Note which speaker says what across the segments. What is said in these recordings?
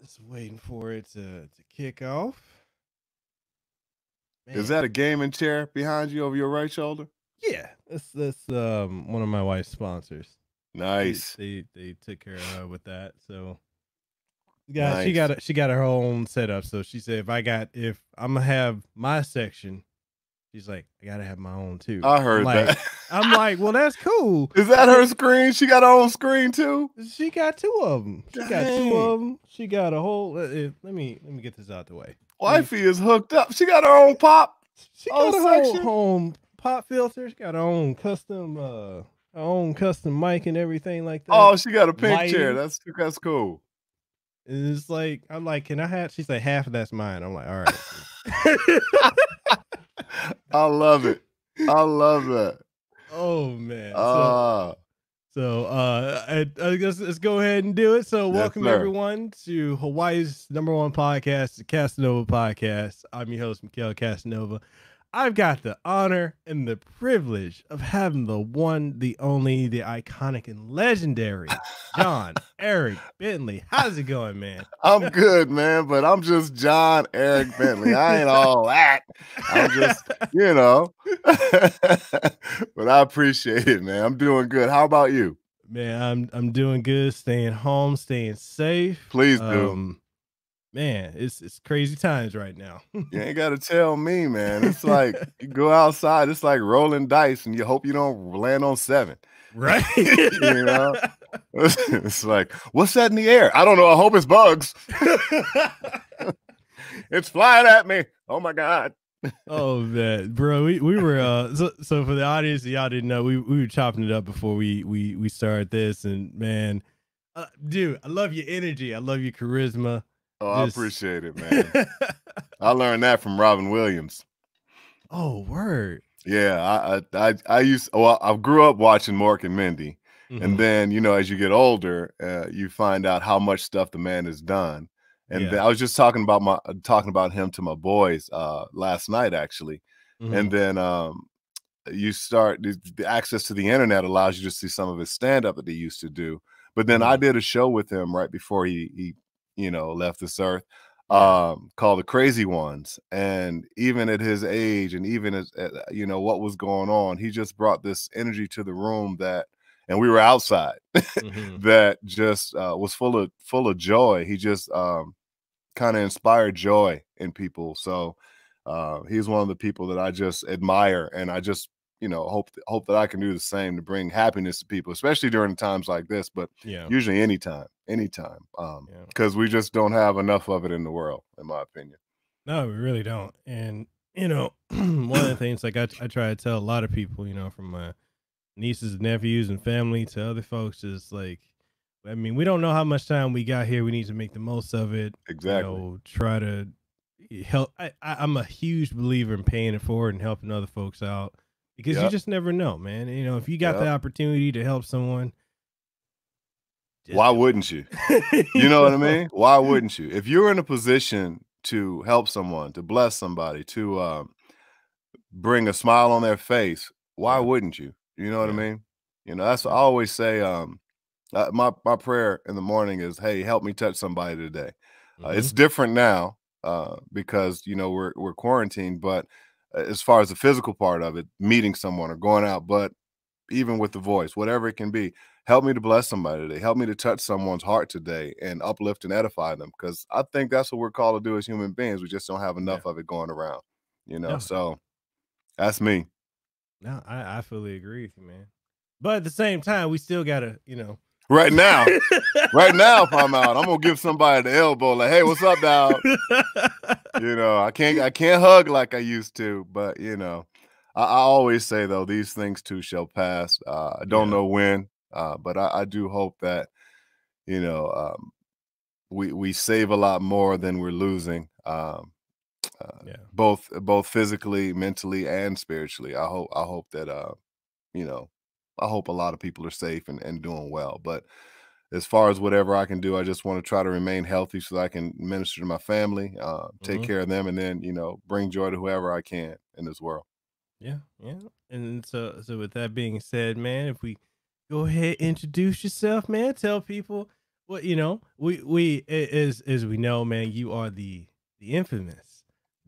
Speaker 1: Just waiting for it to to kick off.
Speaker 2: Man. Is that a gaming chair behind you over your right shoulder?
Speaker 1: Yeah, that's that's um one of my wife's sponsors.
Speaker 2: Nice.
Speaker 1: They they, they took care of her with that. So yeah, nice. she got she got her own setup. So she said if I got if I'm gonna have my section, she's like I gotta have my own too.
Speaker 2: I heard
Speaker 1: I'm like,
Speaker 2: that.
Speaker 1: I'm like, well, that's cool.
Speaker 2: Is that her screen? She got her own screen too.
Speaker 1: She got two of them. She Dang. got two of them. She got a whole. Uh, uh, let me let me get this out the way.
Speaker 2: Wifey is hooked up. She got her own pop.
Speaker 1: She got her own home pop filter. She got her own custom uh her own custom mic and everything like that.
Speaker 2: Oh, she got a pink Lighting. chair. That's that's cool.
Speaker 1: it's like I'm like, can I have? She's like, half of that's mine. I'm like, all right.
Speaker 2: I love it. I love that.
Speaker 1: Oh man. Uh, so, so uh I, I, guess let's go ahead and do it. So yes, welcome sir. everyone to Hawaii's number one podcast, the Kasanova Podcast. I'm your host, Mekel Kasanova. I've got the honor and the privilege of having the one, the only, the iconic and legendary John Eric Bentley. How's it going, man?
Speaker 2: I'm good, man, but I'm just John Eric Bentley. I ain't all that. I'm just, you know, but I appreciate it, man. I'm doing good. How about you?
Speaker 1: Man, I'm I'm doing good, staying home, staying safe.
Speaker 2: Please do.
Speaker 1: Um, man, it's it's crazy times right now.
Speaker 2: you ain't got to tell me, man. It's like you go outside, it's like rolling dice, and you hope you don't land on seven.
Speaker 1: Right. you
Speaker 2: know, it's like, what's that in the air? I don't know. I hope it's bugs. it's flying at me. Oh my god.
Speaker 1: oh man, bro, we, we were uh so, so for the audience y'all didn't know we, we were chopping it up before we we we started this and man, uh, dude, I love your energy, I love your charisma.
Speaker 2: Oh, Just... I appreciate it, man. I learned that from Robin Williams.
Speaker 1: Oh, word.
Speaker 2: Yeah, I I I, I used well, I grew up watching Mork and Mindy. Mm-hmm. And then, you know, as you get older, uh, you find out how much stuff the man has done. And yeah. then, I was just talking about my talking about him to my boys uh, last night, actually. Mm-hmm. And then um, you start the, the, access to the internet allows you to see some of his stand up that he used to do. But then mm-hmm. I did a show with him right before he he you know, left this earth, um, called The Crazy Ones. And even at his age, and even as, uh, you know, what was going on, he just brought this energy to the room that, and we were outside, mm-hmm. that just uh, was full of full of joy. He just um, kind of inspired joy in people. So uh, he's one of the people that I just admire, and I just you know hope hope that I can do the same to bring happiness to people, especially during times like this. But yeah, usually anytime, anytime, um, because yeah. we just don't have enough of it in the world, in my opinion.
Speaker 1: No, we really don't. And you know, one of the things like I I try to tell a lot of people, you know, from my nieces and nephews and family to other folks, is like. I mean, we don't know how much time we got here. We need to make the most of it.
Speaker 2: Exactly.
Speaker 1: You know, try to help. I, I, am a huge believer in paying it forward and helping other folks out because yep. you just never know, man. You know, if you got yep. the opportunity to help someone,
Speaker 2: why wouldn't you? you know what I mean? Why wouldn't you? If you're in a position to help someone, to bless somebody, to um, bring a smile on their face, why wouldn't you? You know what yeah. I mean? You know, that's I always say. Um, uh, my my prayer in the morning is, "Hey, help me touch somebody today." Uh, mm-hmm. It's different now uh, because you know we're we're quarantined, but as far as the physical part of it, meeting someone or going out, but even with the voice, whatever it can be, help me to bless somebody today. Help me to touch someone's heart today and uplift and edify them. Because I think that's what we're called to do as human beings. We just don't have enough yeah. of it going around, you know. So that's me.
Speaker 1: No, I, I fully agree with you, man. But at the same time, we still gotta, you know,
Speaker 2: Right now, right now, if I'm out, I'm gonna give somebody the elbow, like, "Hey, what's up, dog?" you know, I can't, I can't hug like I used to, but you know, I, I always say though, these things too shall pass. Uh, I don't yeah. know when, uh, but I, I, do hope that you know um, we we save a lot more than we're losing. Um, uh, yeah. both both physically, mentally, and spiritually. I hope I hope that uh, you know I hope a lot of people are safe and, and doing well. But as far as whatever I can do, I just want to try to remain healthy so I can minister to my family, uh, take mm-hmm. care of them, and then you know bring joy to whoever I can in this world.
Speaker 1: Yeah, yeah. And so, so with that being said, man, if we go ahead introduce yourself, man, tell people well, you know, we we as as we know, man, you are the the infamous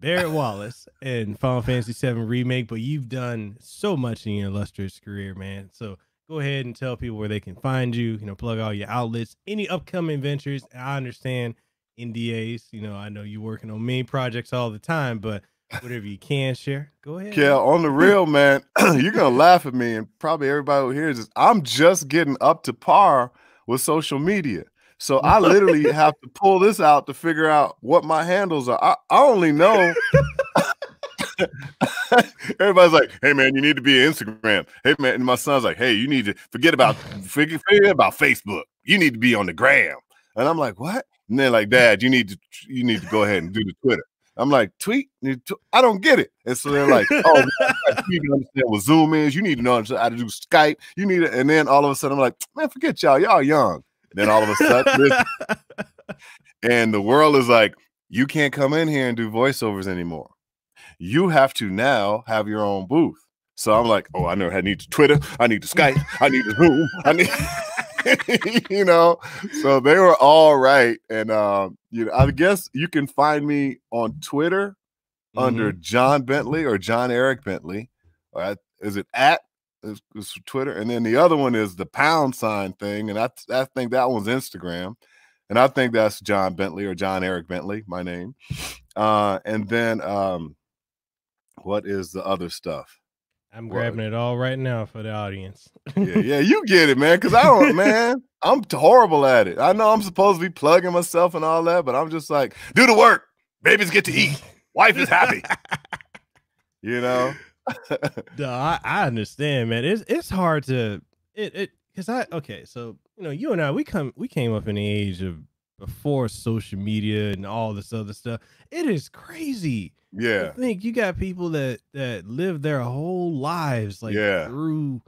Speaker 1: Barrett Wallace in Final Fantasy VII remake, but you've done so much in your illustrious career, man. So go ahead and tell people where they can find you. You know, plug all your outlets, any upcoming ventures. I understand NDAs. You know, I know you're working on many projects all the time, but whatever you can share, go ahead.
Speaker 2: Yeah, on the real, man, you're gonna laugh at me, and probably everybody who hears this. I'm just getting up to par with social media. So I literally have to pull this out to figure out what my handles are. I, I only know. Everybody's like, "Hey man, you need to be Instagram." Hey man, and my son's like, "Hey, you need to forget about forget, forget about Facebook. You need to be on the gram." And I'm like, "What?" And they're like, "Dad, you need to you need to go ahead and do the Twitter." I'm like, tweet? I don't get it. And so they're like, oh, you need to understand what Zoom is. You need to know how to do Skype. You need it. And then all of a sudden, I'm like, man, forget y'all. Y'all young. Then all of a sudden, and the world is like, you can't come in here and do voiceovers anymore. You have to now have your own booth. So I'm like, oh, I know I need to Twitter, I need to Skype, I need to Zoom, I need, you know. So they were all right, and um, you know, I guess you can find me on Twitter mm-hmm. under John Bentley or John Eric Bentley. Right? Is it at is Twitter, and then the other one is the pound sign thing, and I I think that one's Instagram, and I think that's John Bentley or John Eric Bentley, my name. Uh, and then um, what is the other stuff?
Speaker 1: I'm grabbing what? it all right now for the audience.
Speaker 2: yeah, yeah, you get it, man. Because I don't, man, I'm horrible at it. I know I'm supposed to be plugging myself and all that, but I'm just like, do the work. Babies get to eat. Wife is happy. you know
Speaker 1: no, I, I understand, man. It's it's hard to it it because I okay, so you know, you and I we come we came up in the age of before social media and all this other stuff. It is crazy.
Speaker 2: Yeah.
Speaker 1: I think you got people that that live their whole lives like yeah. through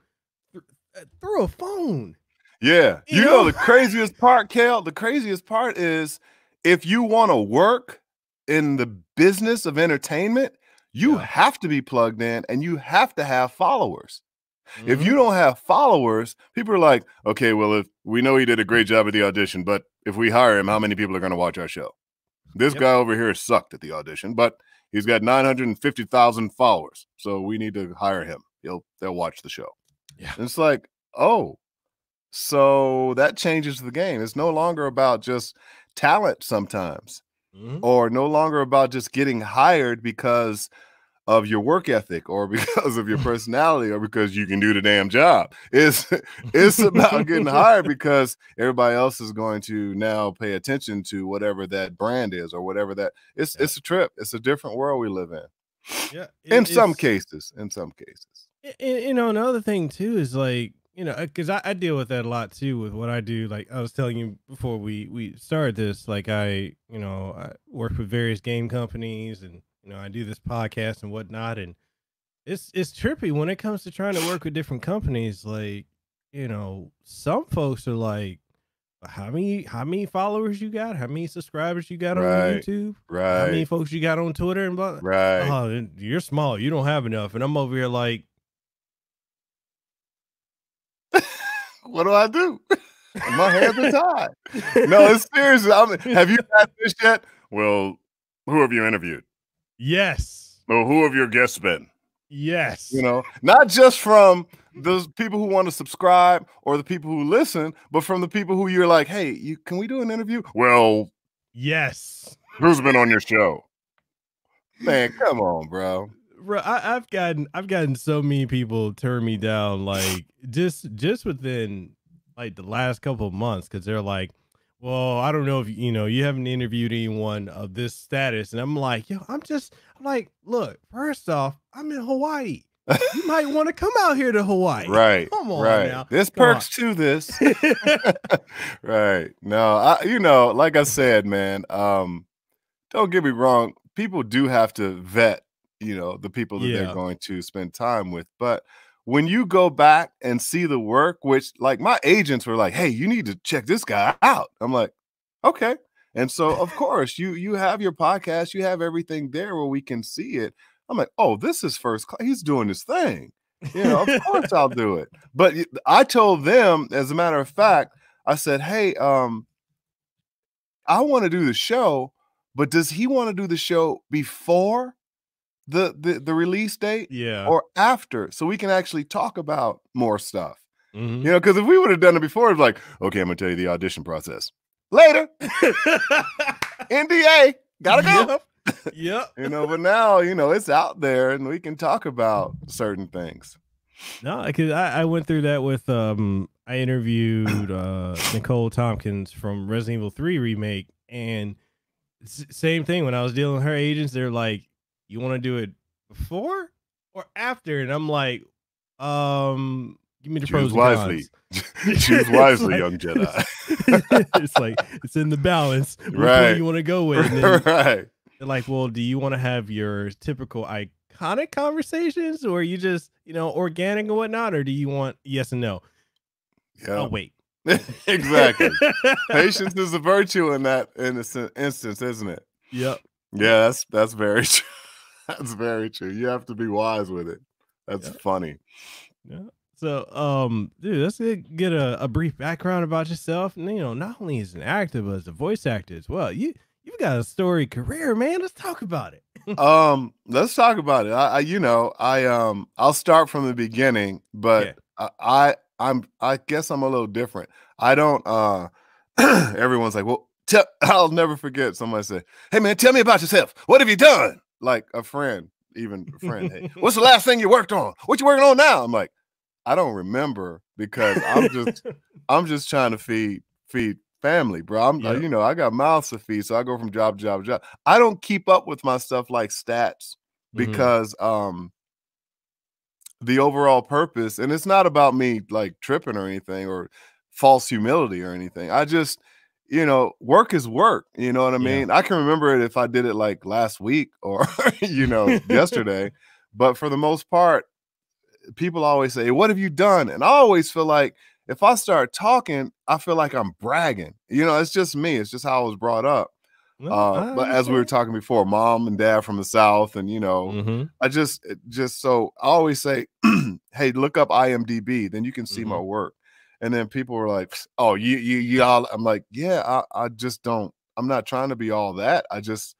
Speaker 1: uh, through a phone.
Speaker 2: Yeah. You, you know? know the craziest part, Kale? The craziest part is if you want to work in the business of entertainment, you yeah. have to be plugged in and you have to have followers. Mm-hmm. If you don't have followers, people are like, okay, well, if we know he did a great job at the audition, but if we hire him, how many people are going to watch our show? This yep. guy over here sucked at the audition, but he's got 950,000 followers. So we need to hire him. He'll they'll watch the show.
Speaker 1: Yeah.
Speaker 2: And it's like, oh, so that changes the game. It's no longer about just talent sometimes mm-hmm. or no longer about just getting hired because of your work ethic or because of your personality or because you can do the damn job. It's it's about getting hired because everybody else is going to now pay attention to whatever that brand is or whatever that it's yeah. it's a trip. It's a different world we live in.
Speaker 1: Yeah.
Speaker 2: in some cases. In some cases.
Speaker 1: You know, another thing too is like you know, uh, because I, I deal with that a lot too with what I do. Like I was telling you before we we started this, like I, you know, I work with various game companies and you know I do this podcast and whatnot, and it's it's trippy when it comes to trying to work with different companies. Like, you know, some folks are like, how many how many followers you got? How many subscribers you got right, on YouTube?
Speaker 2: Right.
Speaker 1: How many folks you got on Twitter and blah?
Speaker 2: Right.
Speaker 1: Oh, you're small. You don't have enough. And I'm over here like
Speaker 2: what do I do? My hands are tied. no, it's serious. I'm, have you had this yet? Well, who have you interviewed?
Speaker 1: Yes.
Speaker 2: Well, who have your guests been?
Speaker 1: Yes.
Speaker 2: You know, not just from those people who want to subscribe or the people who listen, but from the people who you're like, hey, you can we do an interview? Well,
Speaker 1: yes.
Speaker 2: Who's been on your show? Man, come on, bro
Speaker 1: bro, I, have gotten I've gotten so many people turn me down like just just within like the last couple of months because they're like, well, I don't know if you know you haven't interviewed anyone of this status, and I'm like, yo, I'm just I'm like, look, first off, I'm in Hawaii. you might want to come out here to Hawaii.
Speaker 2: Right.
Speaker 1: Come on
Speaker 2: right.
Speaker 1: now.
Speaker 2: There's perks to this. right. No, I you know, like I said, man, um, don't get me wrong, people do have to vet you know the people that yeah. they're going to spend time with but when you go back and see the work which like my agents were like hey you need to check this guy out. I'm like okay. And so of course you you have your podcast you have everything there where we can see it. I'm like oh this is first class he's doing his thing. You know of course i'll do it. But i told them as a matter of fact i said hey um I want to do the show, but does he want to do the show before the, the the release date?
Speaker 1: Yeah.
Speaker 2: Or after so we can actually talk about more stuff. Mm-hmm. You know, because if we would have done it before, it's like, okay, I'm gonna tell you the audition process. Later. NDA. Gotta go.
Speaker 1: Yep. yep.
Speaker 2: you know, but now, you know, it's out there and we can talk about certain things.
Speaker 1: No, because I, I went through that with um I interviewed uh Nicole Tompkins from Resident Evil 3 remake and same thing when I was dealing with her agents, they're like, You want to do it before or after? And I'm like, um Give me the
Speaker 2: Choose
Speaker 1: pros
Speaker 2: wisely. Choose wisely, like, young Jedi.
Speaker 1: It's, it's, like it's in the balance.
Speaker 2: right.
Speaker 1: you want to go with? Then,
Speaker 2: right.
Speaker 1: Like, well, do you want to have your typical iconic conversations, or you just you know organic and whatnot, or do you want yes and no?
Speaker 2: Yeah.
Speaker 1: Oh wait.
Speaker 2: exactly. Patience is a virtue in that innocent instance, isn't it?
Speaker 1: Yep.
Speaker 2: Yeah, that's that's very true. That's very true. You have to be wise with it. That's yep. funny.
Speaker 1: Yeah. So, um, dude, let's get a, a brief background about yourself. And you know, not only as an actor, but as a voice actor as well. You you've got a story career, man. Let's talk about
Speaker 2: it. um, let's talk about it. I, I, you know, I um, I'll start from the beginning, but yeah. I, I I'm I guess I'm a little different. I don't. uh Everyone's like, well, tell, I'll never forget. Somebody said, "Hey, man, tell me about yourself. What have you done?" Like a friend, even a friend. hey, what's the last thing you worked on? What you working on now? I'm like I don't remember because I'm just I'm just trying to feed feed family, bro. I'm yep. you know, I got mouths to feed, so I go from job to job to job. I don't keep up with my stuff like stats mm-hmm. because mm-hmm. um the overall purpose, and it's not about me like tripping or anything or false humility or anything. I just you know, work is work. You know what I mean? Yeah. I can remember it if I did it like last week or, you know, yesterday. But for the most part, people always say, What have you done? And I always feel like if I start talking, I feel like I'm bragging. You know, it's just me, it's just how I was brought up. uh, but as we were talking before, mom and dad from the South, and you know, mm-hmm. I just just so I always say, Hey, look up IMDb, then you can see mm-hmm. my work. And then people were like, Oh, you you y'all. I'm like, Yeah, I, I just don't, I'm not trying to be all that. I just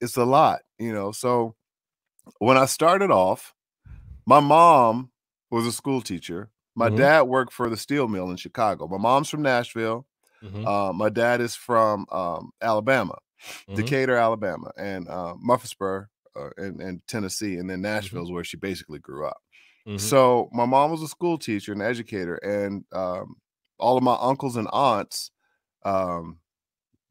Speaker 2: it's a lot, you know. So when I started off, my mom was a school teacher. My mm-hmm. dad worked for the steel mill in Chicago. My mom's from Nashville. Mm-hmm. Uh, my dad is from um, Alabama, mm-hmm. Decatur, Alabama, and uh, Murfreesboro uh, in, in, Tennessee, and then Nashville is mm-hmm. where she basically grew up. Mm-hmm. So my mom was a school teacher and educator, and um, all of my uncles and aunts um,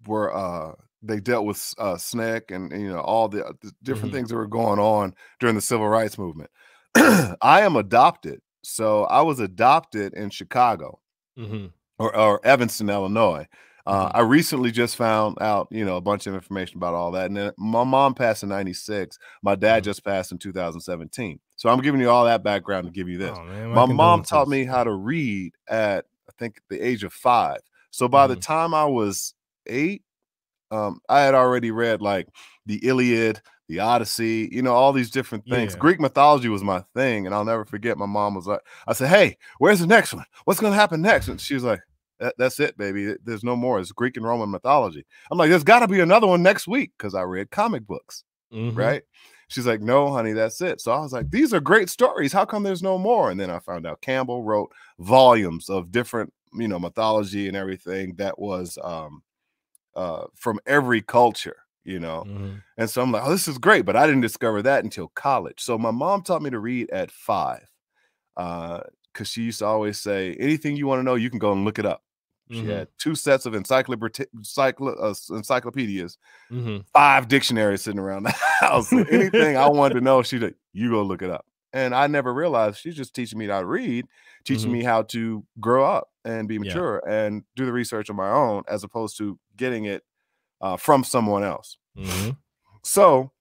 Speaker 2: were uh, they dealt with uh, SNCC and, and, you know all the, the different mm-hmm. things that were going on during the civil rights movement. I am adopted. So I was adopted in Chicago mm-hmm. or, or, Evanston, Illinois. Uh, mm-hmm. I recently just found out, you know, a bunch of information about all that. And then my mom passed in 96. My dad mm-hmm. just passed in 2017. So I'm giving you all that background to give you this. Oh, man, my, mom taught me how to read at, I think, the age of five. So by the mm-hmm. time I was eight, um, I had already read like the Iliad, the Odyssey, you know, all these different things. Yeah. Greek mythology was my thing. And I'll never forget my mom was like, I said, Hey, where's the next one? What's going to happen next? And she was like, that, That's it, baby. There's no more. It's Greek and Roman mythology. I'm like, There's got to be another one next week because I read comic books. Mm-hmm. Right. She's like, No, honey, that's it. So I was like, These are great stories. How come there's no more? And then I found out Campbell wrote volumes of different, you know, mythology and everything that was um, uh, from every culture you know. Mm-hmm. And so I'm like, oh, this is great, but I didn't discover that until college. So my mom taught me to read at five, uh, because she used to always say, anything you want to know, you can go and look it up. She mm-hmm. had two sets of encyclopedi- encycl- uh, encyclopedias, mm-hmm. five dictionaries sitting around the house. So anything I wanted to know, she'd like, you go look it up. And I never realized she's just teaching me how to read, teaching mm-hmm. me how to grow up and be mature yeah. and do the research on my own, as opposed to getting it uh, from someone else. Mm-hmm. So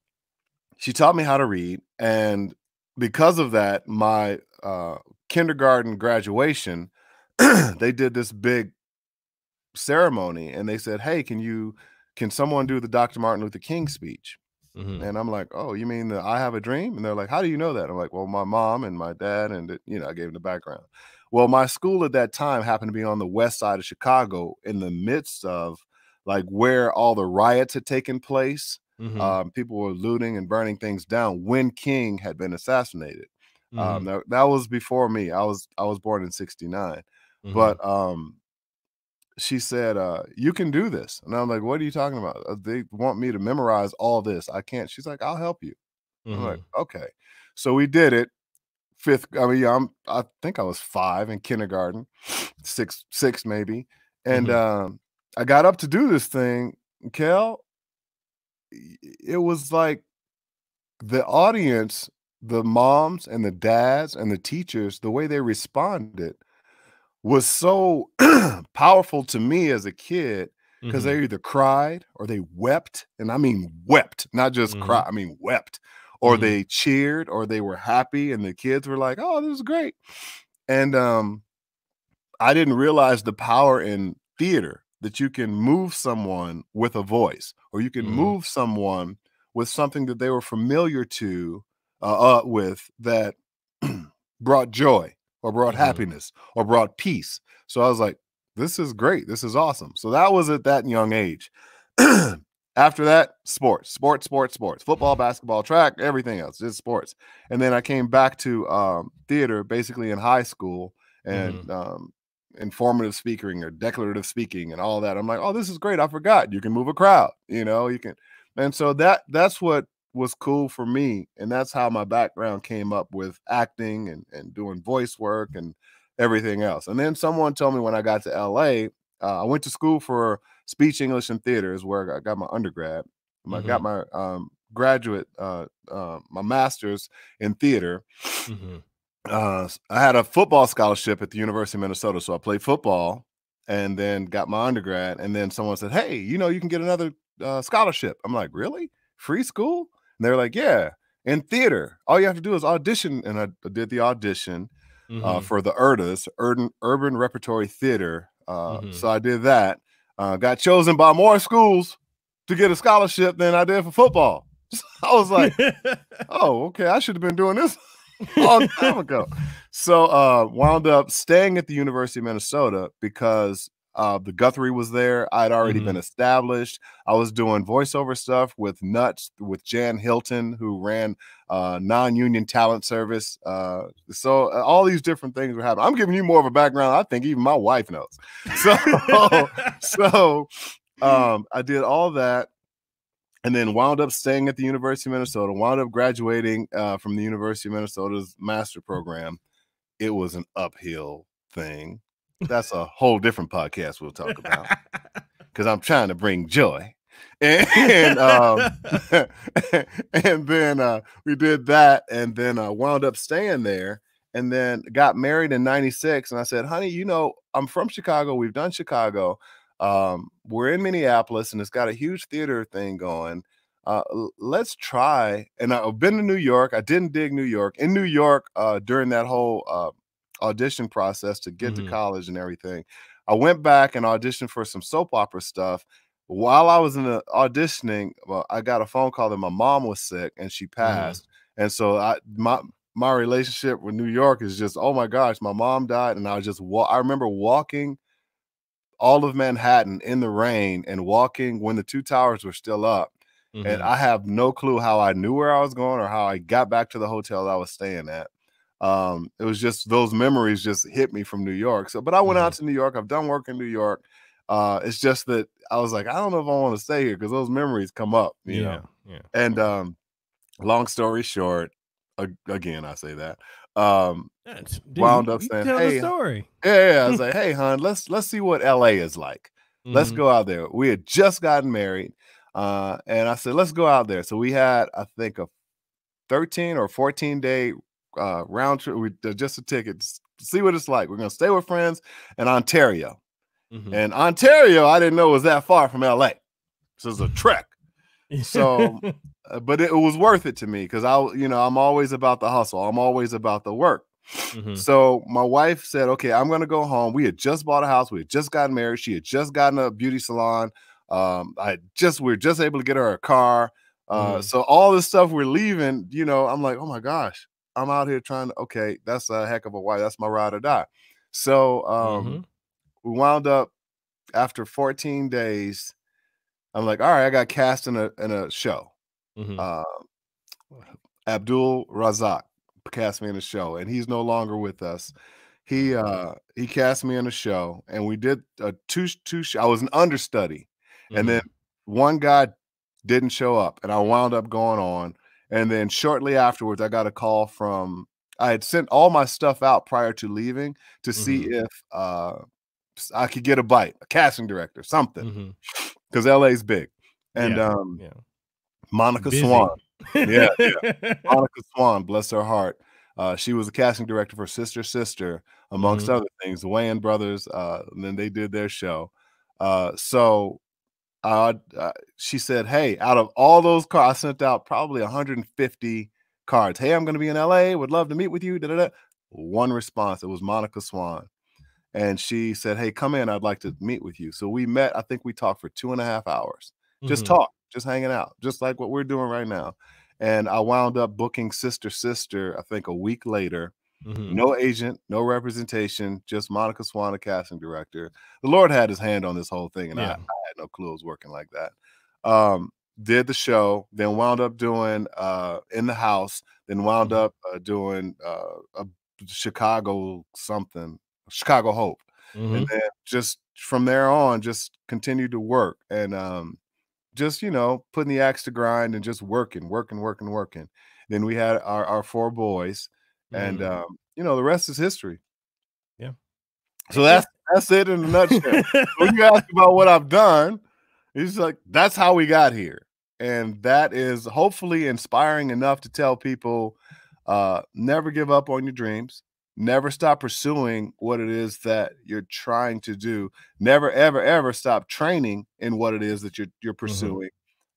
Speaker 2: she taught me how to read. And because of that, my uh, kindergarten graduation, they did this big ceremony and they said, Hey, can you, can someone do the Dr. Martin Luther King speech? Mm-hmm. And I'm like, oh, you mean the I have a dream? And they're like, how do you know that? I'm like, well, my mom and my dad, and you know, I gave them the background. Well, my school at that time happened to be on the west side of Chicago in the midst of like where all the riots had taken place. Mm-hmm. Um, people were looting and burning things down when King had been assassinated. Um, mm-hmm. Um, that, that, was before me. I was I was born in '69, mm-hmm. but um, she said, uh, "You can do this," and I'm like, "What are you talking about? Uh, they want me to memorize all this. I can't." She's like, "I'll help you." I'm like, mm-hmm. "Okay." So we did it. Fifth, I mean, I'm I think I was five in kindergarten, six, six maybe, and mm-hmm. um, I got up to do this thing, Kel. It was like the audience, the moms and the dads and the teachers, the way they responded was so powerful to me as a kid because mm-hmm. they either cried or they wept, and I mean wept, not just mm-hmm. cry. I mean wept, or mm-hmm. they cheered, or they were happy, and the kids were like, "Oh, this is great," and um, I didn't realize the power in theater that you can move someone with a voice or you can mm. move someone with something that they were familiar to uh, uh with that brought joy or brought mm. happiness or brought peace so i was like this is great this is awesome so that was at that young age after that sports sports sports sports football basketball track everything else just sports and then i came back to um, theater basically in high school and mm. um, informative speaking or declarative speaking and all that. I'm like, oh, this is great. I forgot you can move a crowd, you know, you can. And so that that's what was cool for me. And that's how my background came up with acting and, and doing voice work and everything else. And then someone told me when I got to LA, uh, I went to school for speech, English, and theater is where I got my undergrad. I mm-hmm. got my um, graduate, uh, uh, my master's in theater. Mm-hmm uh, I had a football scholarship at the University of Minnesota, so I played football and then got my undergrad. And then someone said, "Hey, you know, you can get another uh, scholarship." I'm like, "Really? Free school?" And they're like, "Yeah." In theater, all you have to do is audition, and I did the audition uh, mm-hmm. uh, for the URTAs, Urban Urban Repertory Theater. Uh, mm-hmm. So I did that. Uh, got chosen by more schools to get a scholarship than I did for football. So I was like, "Oh, okay, I should have been doing this." A long time ago. So uh wound up staying at the University of Minnesota because uh the Guthrie was there. I'd already mm-hmm. been established. I was doing voiceover stuff with Nuts with Jan Hilton, who ran uh non-union talent service. Uh so uh, all these different things were happening. I'm giving you more of a background. I think even my wife knows. So so um I did all that and then wound up staying at the University of Minnesota, wound up graduating uh, from the University of Minnesota's master program. It was an uphill thing. That's a whole different podcast we'll talk about because I'm trying to bring joy. And, and um, and then uh, we did that, and then uh, wound up staying there, and then got married in '96. And I said, "Honey, you know, I'm from Chicago. We've done Chicago. Um, we're in Minneapolis and it's got a huge theater thing going. Uh, let's try. And I've been to New York. I didn't dig New York. In New York, uh, during that whole uh, audition process to get mm-hmm. to college and everything, I went back and auditioned for some soap opera stuff. While I was in the auditioning, well, I got a phone call that my mom was sick and she mm-hmm. passed. Mm-hmm. And so I my my relationship with New York is just oh my gosh, my mom died, and I was just wa- I remember walking all of Manhattan in the rain and walking when the two towers were still up. Mm-hmm. And I have no clue how I knew where I was going or how I got back to the hotel I was staying at. Um, it was just those memories just hit me from New York. So, but I went mm-hmm. out to New York. I've done work in New York. Uh, it's just that I was like, I don't know if I want to stay here because those memories come up, you yeah, know. Yeah. And um, long story short, again, I say that um Dude, wound up saying, "Hey, story." Yeah, yeah. I was like, "Hey, hon, let's let's see what LA is like. Mm-hmm. Let's go out there." We had just gotten married, uh, and I said, "Let's go out there." So we had, I think, a thirteen or fourteen day uh, round trip. We uh, just a ticket see what it's like. We're gonna stay with friends in Ontario, mm-hmm. and Ontario, I didn't know was that far from LA. So it's a trek. So, uh, but it, it, was worth it to me because I, you know, I'm always about the hustle. I'm always about the work. Mm-hmm. So my wife said, "Okay, I'm going to go home." We had just bought a house. We had just gotten married. She had just gotten a beauty salon. Um, I just we are just able to get her a car. Uh, mm-hmm. So all this stuff we're leaving, you know, I'm like, oh my gosh, I'm out here trying to. Okay, that's a heck of a wife. That's my ride or die. So um, mm-hmm. we wound up after 14 days I'm like, all right, I got cast in a in a show. Mm-hmm. Uh, Abdul Razak cast me in a show, and he's no longer with us. He uh he cast me in a show, and we did a two two. I was an understudy, mm-hmm. and then one guy didn't show up, and I wound up going on. And then shortly afterwards, I got a call from I had sent all my stuff out prior to leaving to mm-hmm. see if uh I could get a bite, a casting director, something, because mm-hmm. LA's big. And yeah, um, yeah. Monica Busy. Swan, yeah, yeah, Monica Swan, bless her heart. Uh, she was a casting director for Sister Sister, amongst mm-hmm. other things. The brothers, uh, and then they did their show. Uh, so uh, she said, "Hey, out of all those cards, I sent out probably 150 cards. Hey, I'm going to be in LA. Would love to meet with you." Da-da-da. One response. It was Monica Swan and she said, "Hey, come in. I'd like to meet with you." So we met. I think we talked for two and a half hours. Just mm-hmm. talk, just hanging out, just like what we're doing right now. And I wound up booking Sister Sister. I think a week later. Mm-hmm. No agent, no representation, just Monica Swan, a casting director. The Lord had His hand on this whole thing, and yeah. I, I, had no clue it was working like that. Um, did the show, then wound up doing uh, in the house, then wound mm-hmm. up uh, doing uh, a Chicago something Chicago Hope. Mm-hmm. And then just from there on, just continued to work and um, just, you know, putting the axe to grind and just working, working, working, working. Then we had our, our four boys, and mm-hmm. um, you know, the rest is history.
Speaker 1: Yeah.
Speaker 2: So that's that's it in a nutshell. when you ask about what I've done, it's like that's how we got here. And that is hopefully inspiring enough to tell people uh, never give up on your dreams never stop pursuing what it is that you're trying to do never ever ever stop training in what it is that you're you're mm-hmm. pursuing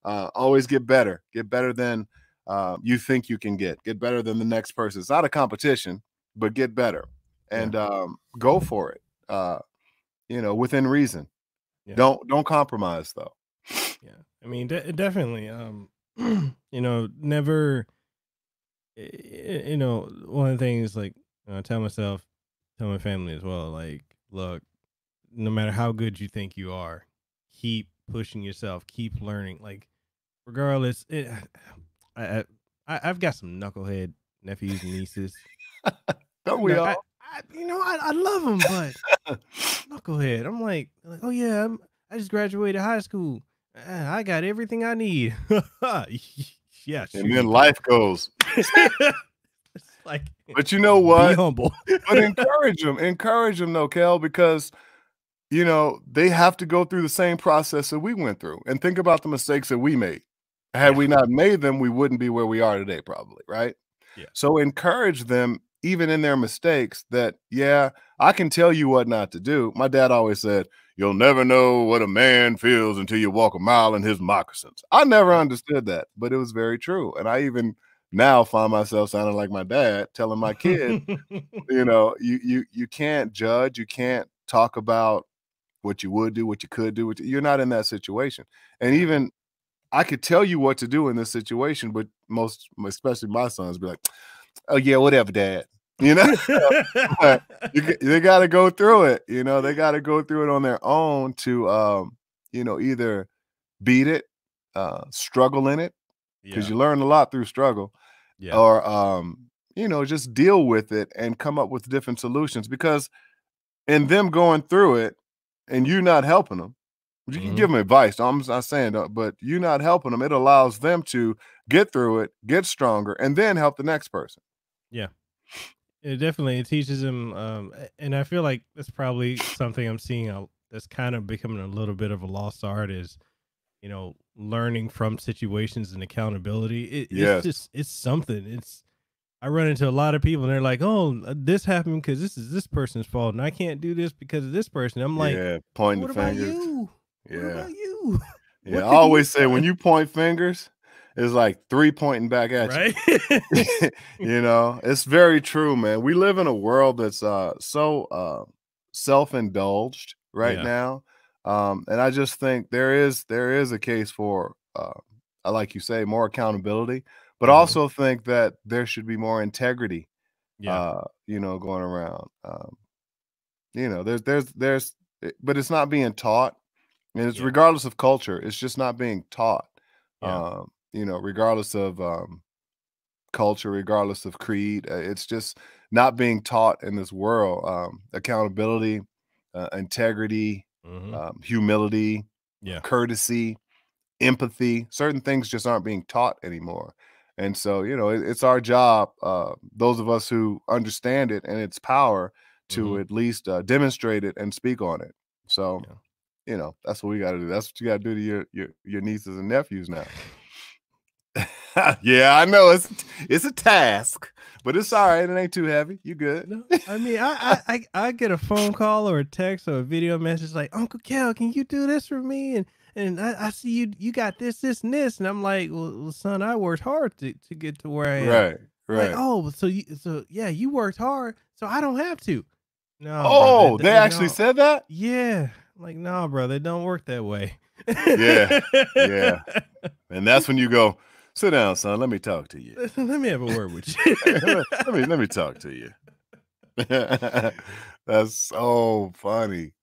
Speaker 2: mm-hmm. uh, always get better get better than uh, you think you can get get better than the next person it's not a competition but get better and yeah. um, go for it uh, you know within reason yeah. don't don't compromise though
Speaker 1: yeah i mean de- definitely um you know never you know one of the things like I tell myself, tell my family as well, like, look, no matter how good you think you are, keep pushing yourself, keep learning. Like, regardless, it, I, I, I've got some knucklehead nephews and nieces.
Speaker 2: Don't we all? I,
Speaker 1: I, you know, I, I love them, but knucklehead. I'm like, like, oh yeah, I'm, I just graduated high school. Ah, I got everything I need. yeah,
Speaker 2: and then life goes. like, but you know what?
Speaker 1: Be humble.
Speaker 2: but encourage them. Encourage them, though, Kel, because you know they have to go through the same process that we went through, and think about the mistakes that we made. Had we not made them, we wouldn't be where we are today, probably, right?
Speaker 1: Yeah.
Speaker 2: So encourage them, even in their mistakes, that yeah, I can tell you what not to do. My dad always said, "You'll never know what a man feels until you walk a mile in his moccasins." I never understood that, but it was very true, and I even now find myself sounding like my dad telling my kid you know you you you can't judge you can't talk about what you would do what you could do you're not in that situation and even i could tell you what to do in this situation but most especially my sons be like oh yeah whatever dad you know you, they got to go through it you know they got to go through it on their own to um you know either beat it uh struggle in it because yeah. you learn a lot through struggle yeah. or um you know just deal with it and come up with different solutions because in them going through it and you not helping them you can mm-hmm. give them advice i'm not saying that but you not helping them it allows them to get through it get stronger and then help the next person
Speaker 1: yeah it definitely it teaches them um and i feel like that's probably something i'm seeing a, that's kind of becoming a little bit of a lost art is you know, learning from situations and accountability. It, yes. It's just it's something. It's I run into a lot of people and they're like, "Oh, uh, this happened because this is this person's fault, and I can't do this because of this person." I'm like,
Speaker 2: "Yeah, point
Speaker 1: what
Speaker 2: fingers." Yeah,
Speaker 1: you?
Speaker 2: Yeah, I always say when you point fingers, it's like three pointing back at
Speaker 1: right?
Speaker 2: you. you know, it's very true, man. We live in a world that's uh so uh self-indulged right yeah. now um, and I just think there is there is a case for, uh, like you say, more accountability, but mm-hmm. also think that there should be more integrity. Yeah. Uh, you know, going around. Um, you know, there's there's there's, eh, but it's not being taught. And it's yeah. regardless of culture. It's just not being taught. Yeah. Um, you know, regardless of um, culture, regardless of creed, uh, it's just not being taught in this world. Um, accountability, uh, integrity, mm-hmm. um, humility,
Speaker 1: yeah,
Speaker 2: courtesy, empathy. Certain things just aren't being taught anymore. And so, you know, it, it's our job, uh, those of us who understand it and its power, to mm-hmm. at least uh, demonstrate it and speak on it. So, yeah you know, that's what we got to do. That's what you got to do to your, your your nieces and nephews now. yeah, I know it's it's a task, but it's all right. It ain't too heavy. You good?
Speaker 1: No, I mean, I, I I get a phone call or a text or a video message like, Uncle Kel, can you do this for me? And and I, I see you you got this, this, and this, and I'm like, well, son, I worked hard to, to get to where I am.
Speaker 2: Right, right.
Speaker 1: Like, oh, so you so yeah, you worked hard, so I don't have to.
Speaker 2: No. Oh, they, they actually said that.
Speaker 1: Yeah. Like, nah, bro, they don't work that way.
Speaker 2: yeah, yeah. And that's when you go, sit down, son. Let me talk to you.
Speaker 1: let me have a word with you.
Speaker 2: let me let me talk to you. that's so funny.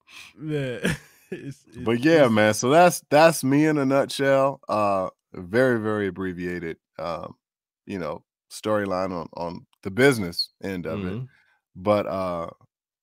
Speaker 1: Yeah.
Speaker 2: It's, it's, but yeah, man. So that's that's me in a nutshell. Uh, very very abbreviated. Um, you know, storyline on on the business end of mm-hmm. it. But uh,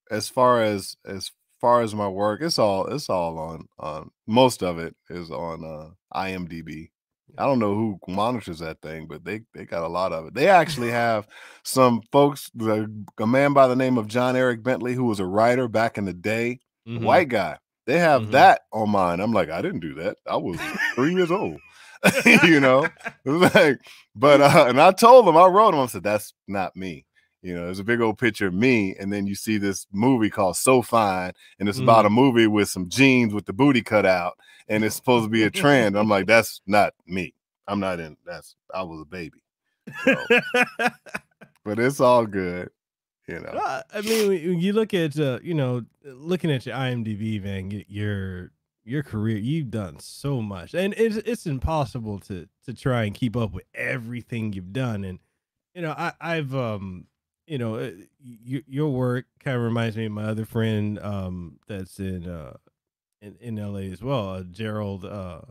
Speaker 2: as far as as far as my work, it's all it's all on on most of it is on uh IMDb. I don't know who monitors that thing, but they they got a lot of it. They actually have some folks, a man by the name of John Eric Bentley, who was a writer back in the day, mm-hmm. white guy. They have mm-hmm. that on mine. I'm like, I didn't do that. I was three years old. you know, like, but uh, and I told them, I wrote them, I said, that's not me. You know, there's a big old picture of me, and then you see this movie called So Fine, and it's mm. about a mm. movie with some jeans with the booty cut out, and it's supposed to be a trend. I'm like, that's not me. I'm not in. That's I was a baby. So, but it's all good. You know,
Speaker 1: well, I mean, when you look at uh, you know, looking at your IMDb, man, your your career, you've done so much, and it's it's impossible to to try and keep up with everything you've done. And you know, I I've um you know, uh, y- your work kind of reminds me of my other friend um, that's in uh, in, in LA as well, uh, Gerald, uh,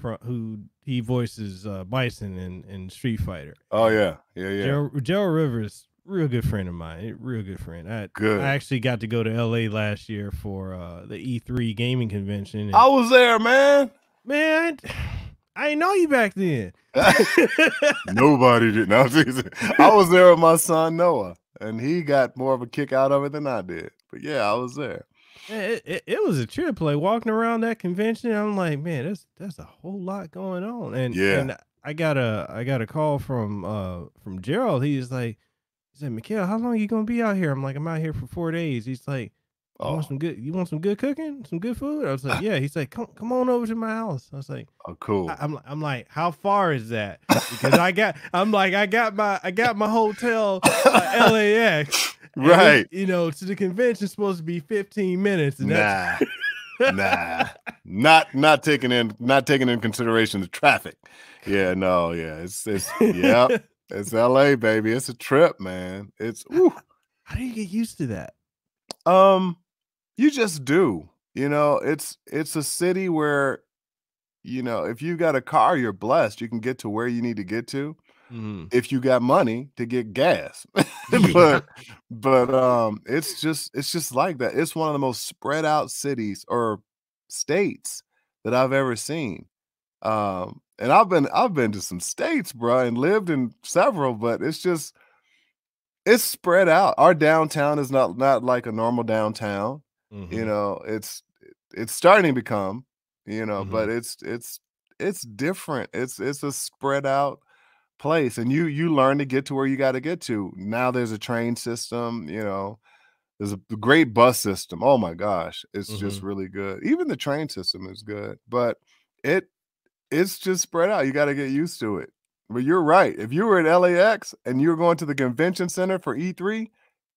Speaker 1: from, who he voices uh, Bison in, in Street Fighter.
Speaker 2: Oh yeah, yeah, yeah.
Speaker 1: Gerald, Gerald Rivers, real good friend of mine, real good friend. I,
Speaker 2: good.
Speaker 1: I actually got to go to LA last year for uh, the E3 gaming convention.
Speaker 2: I was there, man.
Speaker 1: Man, I didn't know you back then.
Speaker 2: Nobody did. No, I was there with my son Noah, and he got more of a kick out of it than I did. But yeah, I was there.
Speaker 1: It, it, it was a trip. Like walking around that convention, I'm like, man, that's that's a whole lot going on. And
Speaker 2: yeah,
Speaker 1: and I got a I got a call from uh from Gerald. He's like, he said, Mekel, how long are you gonna be out here? I'm like, I'm out here for four days. He's like, you oh. want some good? You want some good cooking? Some good food? I was like, yeah. He's like, come, come on over to my house. I was like,
Speaker 2: oh, cool.
Speaker 1: I, am I'm like, how far is that? Because I got, I'm like, I got my, I got my hotel uh, LAX.
Speaker 2: Right.
Speaker 1: you know, to the convention supposed to be 15 minutes.
Speaker 2: And nah, nah, not not taking in, not taking in consideration the traffic. Yeah, no, yeah, it's it's yeah, it's LA, baby. It's a trip, man. It's. Whew.
Speaker 1: How do you get used to that?
Speaker 2: Um, you just do. You know, it's it's a city where, you know, if you got a car, you're blessed. You can get to where you need to get to. Mm. If you got money to get gas, but but um, it's just it's just like that. It's one of the most spread out cities or states that I've ever seen. Um, and I've been I've been to some states, bro, and lived in several, but it's just it's spread out. Our downtown is not not like a normal downtown. Mm-hmm. You know, it's it's starting to become, you know, mm-hmm. but it's it's it's different. It's it's a spread out place and you you learn to get to where you got to get to. Now there's a train system, you know. There's a great bus system. Oh my gosh, it's mm-hmm. just really good. Even the train system is good, but it it's just spread out. You got to get used to it. But you're right. If you were at LAX and you were going to the convention center for E3,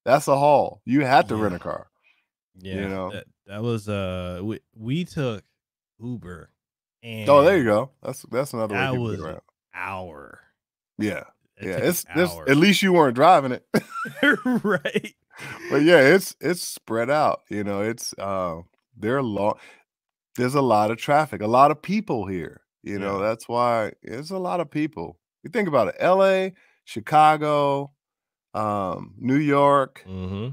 Speaker 2: that's a haul. You had to yeah. rent a car.
Speaker 1: Yeah, you know that, that was uh we, we took Uber. And
Speaker 2: oh, there you go. That's that's another
Speaker 1: that way was around. Hour.
Speaker 2: Yeah, it yeah. It's this. At least you weren't driving it,
Speaker 1: right?
Speaker 2: But yeah, it's it's spread out. You know, it's uh they're long. there's a lot of traffic, a lot of people here. You yeah. know, that's why it's a lot of people. You think about it, LA, Chicago, um, New York,
Speaker 1: mm-hmm.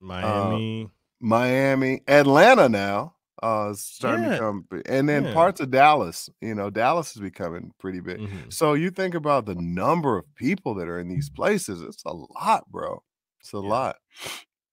Speaker 1: Miami,
Speaker 2: uh, Miami, Atlanta now uh starting yeah. to come and then yeah. parts of Dallas, you know, Dallas is becoming pretty big. Mm-hmm. So you think about the number of people that are in these places, it's a lot, bro. It's a yeah. lot.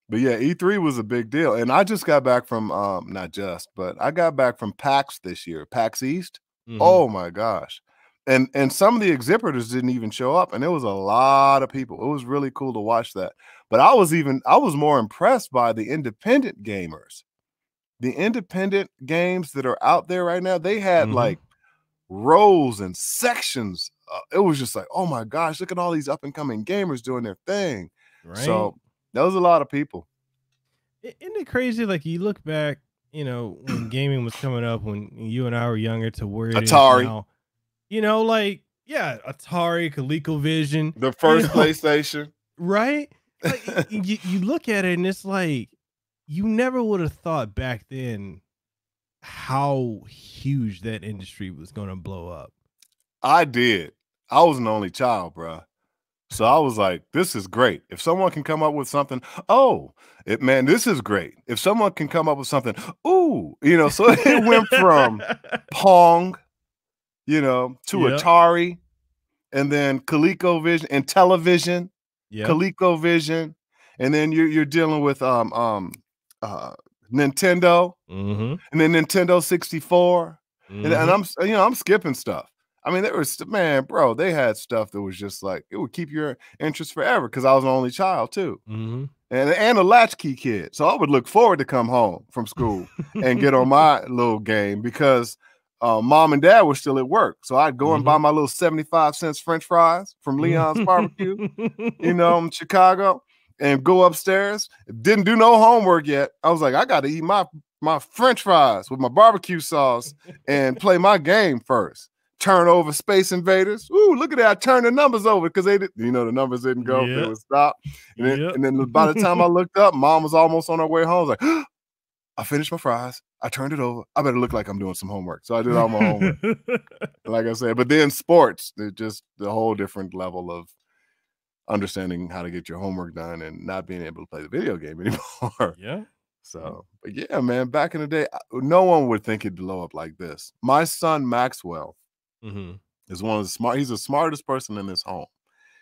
Speaker 2: But yeah, E3 was a big deal. And I just got back from um not just, but I got back from PAX this year, PAX East. Mm-hmm. Oh my gosh. And and some of the exhibitors didn't even show up and it was a lot of people. It was really cool to watch that. But I was even I was more impressed by the independent gamers the independent games that are out there right now, they had mm-hmm. like rows and sections. Uh, it was just like, oh my gosh, look at all these up and coming gamers doing their thing. Right. So that was a lot of people.
Speaker 1: Isn't it crazy? Like you look back, you know, when gaming was coming up, when you and I were younger, to where
Speaker 2: Atari, now,
Speaker 1: you know, like yeah, Atari, ColecoVision,
Speaker 2: the first you know, PlayStation,
Speaker 1: right? Like, you, you look at it and it's like you never would have thought back then how huge that industry was going to blow up.
Speaker 2: I did. I was an only child, bro. So I was like, this is great. If someone can come up with something, oh, it man, this is great. If someone can come up with something, ooh, you know, so it went from Pong, you know, to yep. Atari, and then ColecoVision and Intellivision, yep. ColecoVision, and then you're you're dealing with um um uh, Nintendo, mm-hmm. and then Nintendo 64. Mm-hmm. And, and, mm-hmm. I'm you know I'm skipping stuff. I mean, there was man, bro. They had stuff that was just like it would keep your interest forever because I was an only child too, mm-hmm. and and a latchkey kid. So I would look forward to come home from school and get on my little game because uh, mom and dad were still at work. So I'd go and buy mm-hmm. my little seventy five cents French fries from Leon's Barbecue, you know, in Chicago and go upstairs. Didn't do no homework yet. I was like, I got to eat my my French fries with my barbecue sauce and play my game first. Turn over Space Invaders. Ooh, look at that! I turned the numbers over because they did. You know, the numbers didn't go. Yep. It would stop. And then, yep. and then by the time I looked up, mom was almost on her way home. I was like, I finished my fries. I turned it over. I better look like I'm doing some homework. So I did all my homework. like I said, but then sports, they're just the whole different level of understanding how to get your homework done and not being able to play the video game anymore.
Speaker 1: Yeah.
Speaker 2: So, but yeah, man, back in the day, no one would think it'd blow up like this. My son Maxwell mm-hmm. is one of the smart. He's the smartest person in this home.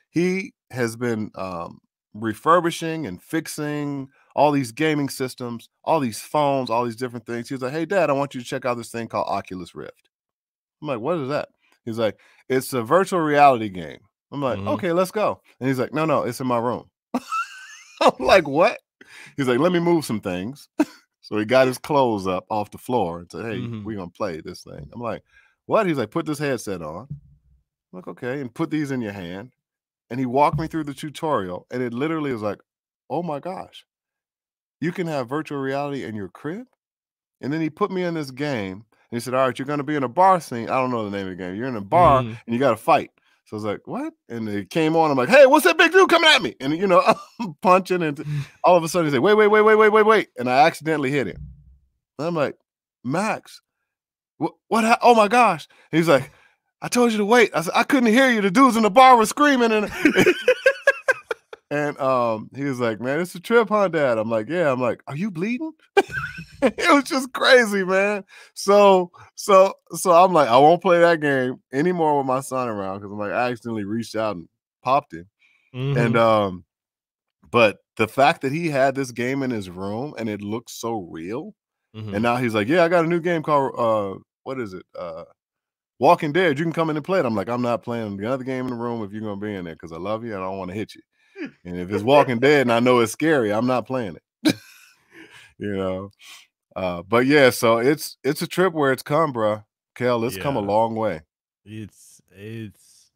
Speaker 2: He has been um, refurbishing and fixing all these gaming systems, all these phones, all these different things. He's like, "Hey, Dad, I want you to check out this thing called Oculus Rift." I'm like, "What is that?" He's like, "It's a virtual reality game." I'm like, mm-hmm. okay, let's go. And he's like, no, no, it's in my room. I'm like, what? He's like, let me move some things. so he got his clothes up off the floor and said, hey, mm-hmm. we're going to play this thing. I'm like, what? He's like, put this headset on. I'm like, okay. And put these in your hand. And he walked me through the tutorial. And it literally is like, oh my gosh, you can have virtual reality in your crib. And then he put me in this game. And he said, all right, you're going to be in a bar scene. I don't know the name of the game. You're in a bar mm-hmm. and you got to fight. So I was like, what? And it came on. I'm like, hey, what's that big dude coming at me? And you know, I'm punching, and all of a sudden he said, wait, wait, wait, wait, wait, wait, wait. And I accidentally hit him. And I'm like, Max, what? what oh my gosh. And he's like, I told you to wait. I said, I couldn't hear you. The dudes in the bar were screaming. And And um, he was like, "Man, it's a trip, huh, Dad?" I'm like, "Yeah." I'm like, "Are you bleeding?" it was just crazy, man. So, so, so I'm like, I won't play that game anymore with my son around because I'm like, I accidentally reached out and popped him. Mm-hmm. And um, but the fact that he had this game in his room and it looked so real, mm-hmm. and now he's like, "Yeah, I got a new game called uh, what is it? Uh, Walking Dead. You can come in and play it." I'm like, "I'm not playing the other game in the room if you're gonna be in there because I love you and I don't want to hit you." And if it's Walking Dead and I know it's scary, I'm not playing it. you know. Uh, but yeah, so it's it's a trip where it's come, bro. Kel, it's yeah. come a long way.
Speaker 1: It's it's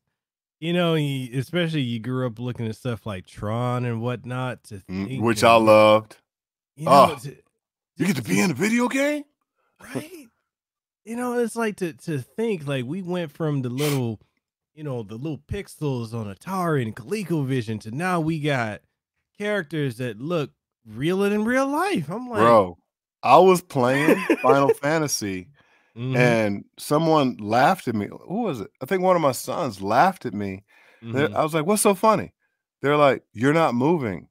Speaker 1: you know, especially you grew up looking at stuff like Tron and whatnot, to
Speaker 2: mm, think, which I loved. You know, oh, to, you get to be in a video game,
Speaker 1: right? you know, it's like to to think like we went from the little you know, the little pixels on Atari and ColecoVision to now we got characters that look realer than real life. I'm like,
Speaker 2: bro, I was playing Final Fantasy mm-hmm. and someone laughed at me. Who was it? I think one of my sons laughed at me. Mm-hmm. I was like, "What's so funny?" They're like, "You're not moving."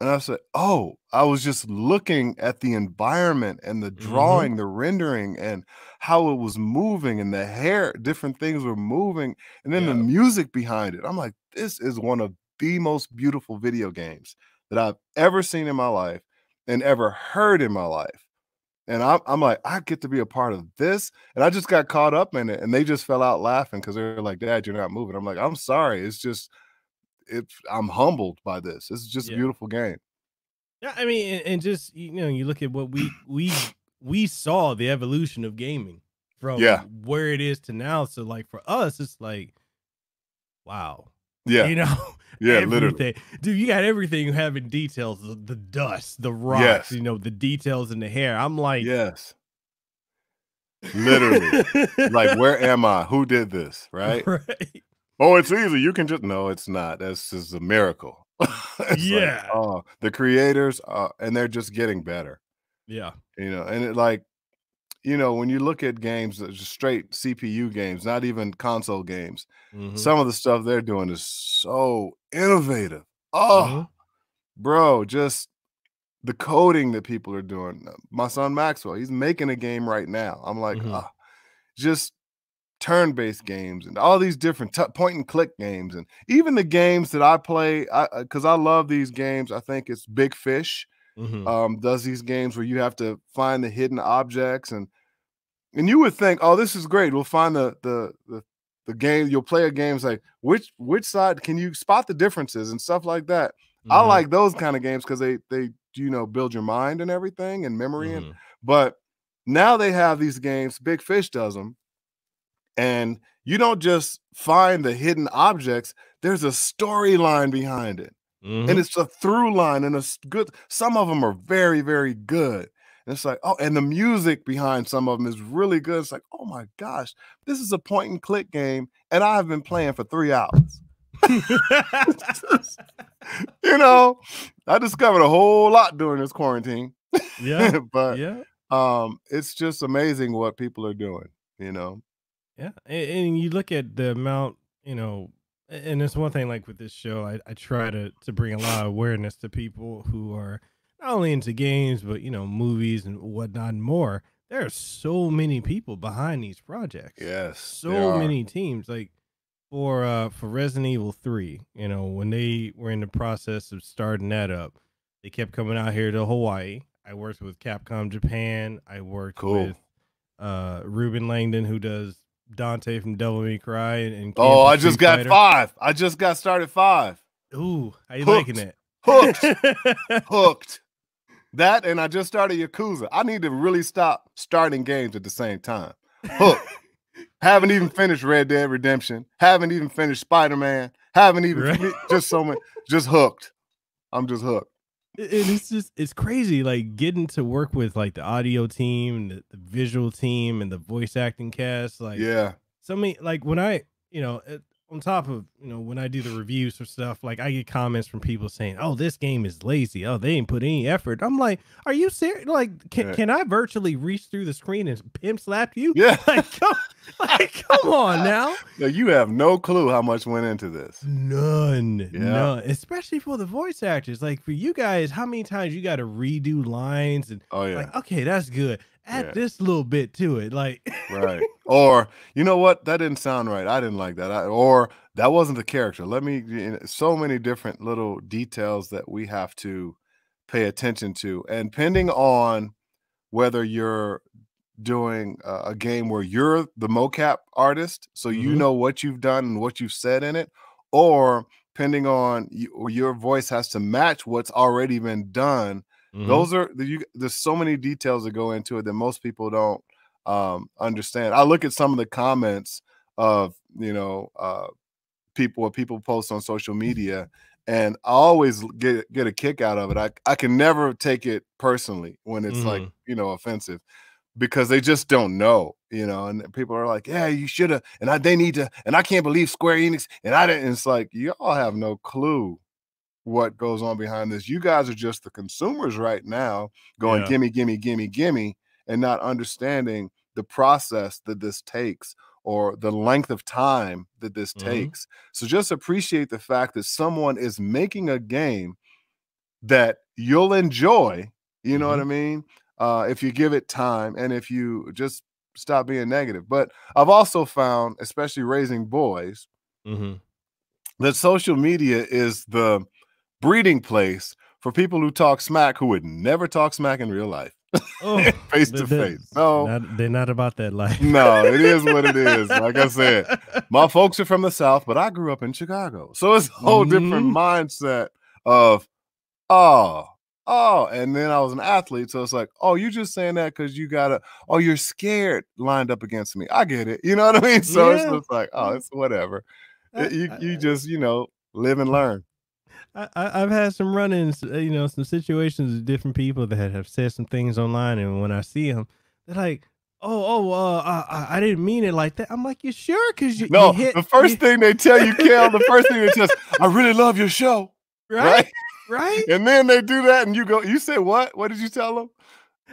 Speaker 2: And I said, "Oh, I was just looking at the environment and the mm-hmm. drawing, mm-hmm. the rendering, and how it was moving, and the hair, different things were moving, and then yeah. the music behind it. I'm like, this is one of the most beautiful video games that I've ever seen in my life and ever heard in my life. And I'm, I'm like, I get to be a part of this. And I just got caught up in it. And they just fell out laughing because they're like, Dad, you're not moving. I'm like, I'm sorry. It's just, it's, I'm humbled by this. It's just yeah. a beautiful game.
Speaker 1: Yeah. I mean, and, and just, you know, you look at what we, we, we saw the evolution of gaming from
Speaker 2: yeah.
Speaker 1: where it is to now. So, like, for us, it's like, wow.
Speaker 2: Yeah.
Speaker 1: You know,
Speaker 2: yeah, everything. literally.
Speaker 1: Dude, you got everything you have in details the, the dust, the rocks, yes. you know, the details in the hair. I'm like,
Speaker 2: yes. Literally. like, where am I? Who did this? Right? Right. Oh, it's easy. You can just no, it's not. That's just a miracle.
Speaker 1: yeah.
Speaker 2: Like, oh, the creators, uh, and they're just getting better.
Speaker 1: Yeah.
Speaker 2: You know, and it like you know, when you look at games, just straight CPU games, not even console games, mm-hmm. some of the stuff they're doing is so innovative. Oh, mm-hmm. bro, just the coding that people are doing. Uh, my son Maxwell, he's making a game right now. I'm like, mm-hmm. oh, just turn-based games and all these different t- point and click games and even the games that I play because I, I, love these games. I think it's Big Fish mm-hmm. um, does these games where you have to find the hidden objects and and you would think, oh, this is great. We'll find the the the, the game. You'll play a game. like which which side can you spot the differences and stuff like that. Mm-hmm. I like those kind of games because they they you know build your mind and everything and memory mm-hmm. and but now they have these games. Big Fish does them, and you don't just find the hidden objects. There's a storyline behind it. Mm-hmm. And it's a through line and a good. Some of them are very, very good. And it's like, oh, and the music behind some of them is really good. It's like, oh my gosh, this is a point and click game, and I have been playing for three hours. you know, I discovered a whole lot during this quarantine.
Speaker 1: Yeah,
Speaker 2: but
Speaker 1: yeah,
Speaker 2: um, it's just amazing what people are doing. You know,
Speaker 1: yeah, and, and you look at the amount, you know, and it's one thing like with this show, I, I try to to bring a lot of awareness to people who are not only into games but you know movies and whatnot and more. There are so many people behind these projects.
Speaker 2: Yes,
Speaker 1: so many teams. Like for uh for Resident Evil Three, you know when they were in the process of starting that up, they kept coming out here to Hawaii. I worked with Capcom Japan. I worked cool. with uh Ruben Langdon who does Dante from Devil May Cry and, and
Speaker 2: oh, I just got Fighter. five. I just got started five.
Speaker 1: Ooh, how you Hooked. liking it?
Speaker 2: Hooked, hooked. That and I just started Yakuza. I need to really stop starting games at the same time. Hooked. haven't even finished Red Dead Redemption. Haven't even finished Spider Man. Haven't even right? just so much. Just hooked. I'm just hooked
Speaker 1: it's just it's crazy like getting to work with like the audio team the, the, visual team and the voice acting cast like
Speaker 2: yeah.
Speaker 1: so many like when i you know on top of you know when I do the reviews for stuff, like I get comments from people saying, "Oh, this game is lazy. Oh, they didn't put any effort." I'm like, "Are you serious? Like, can, yeah. can I virtually reach through the screen and pimp slap you?
Speaker 2: Yeah,
Speaker 1: like, come, like, come on now.
Speaker 2: No, you have no clue how much went into this.
Speaker 1: None, yeah. none. Especially for the voice actors. Like for you guys, how many times you got to redo lines and
Speaker 2: oh yeah,
Speaker 1: like, okay, that's good add yeah. this little bit to it like
Speaker 2: right. Or you know what? That didn't sound right. I didn't like that. I, or that wasn't the character. Let me so many different little details that we have to pay attention to. And depending on whether you're doing a game where you're the mocap artist so mm-hmm. you know what you've done and what you've said in it or depending on you, your voice has to match what's already been done Mm-hmm. Those are you, there's so many details that go into it that most people don't um, understand. I look at some of the comments of you know uh, people what people post on social media, and I always get get a kick out of it. I I can never take it personally when it's mm-hmm. like you know offensive because they just don't know, you know. And people are like, "Yeah, you should have," and I they need to, and I can't believe Square Enix, and I didn't. It's like you all have no clue what goes on behind this. You guys are just the consumers right now going, yeah. gimme, gimme, gimme, gimme, and not understanding the process that this takes or the length of time that this mm-hmm. takes. So just appreciate the fact that someone is making a game that you'll enjoy. You know mm-hmm. what I mean? Uh, if you give it time and if you just stop being negative. But I've also found, especially raising boys, mm-hmm. that social media is the breeding place for people who talk smack who would never talk smack in real life. Oh, face to face. No,
Speaker 1: not, they're not about that life.
Speaker 2: no, it is what it is. Like I said, my folks are from the South, but I grew up in Chicago. So it's a whole mm-hmm. different mindset of, oh, oh, and then I was an athlete. So it's like, oh, you're just saying that because you got to, oh, you're scared lined up against me. I get it. You know what I mean? So yeah. it's just like, oh, mm-hmm. it's whatever. Uh, I, you, uh, you uh. just, you know, live and learn.
Speaker 1: I, I've had some run-ins, uh, you know, some situations with different people that have said some things online, and when I see them, they're like, "Oh, oh, uh, I, I didn't mean it like that." I'm like, "You sure?" Because you
Speaker 2: no.
Speaker 1: You hit,
Speaker 2: the first you... thing they tell you, Kel, the first thing they tell, "I really love your show."
Speaker 1: Right, right, right.
Speaker 2: And then they do that, and you go, "You said what? What did you tell them?"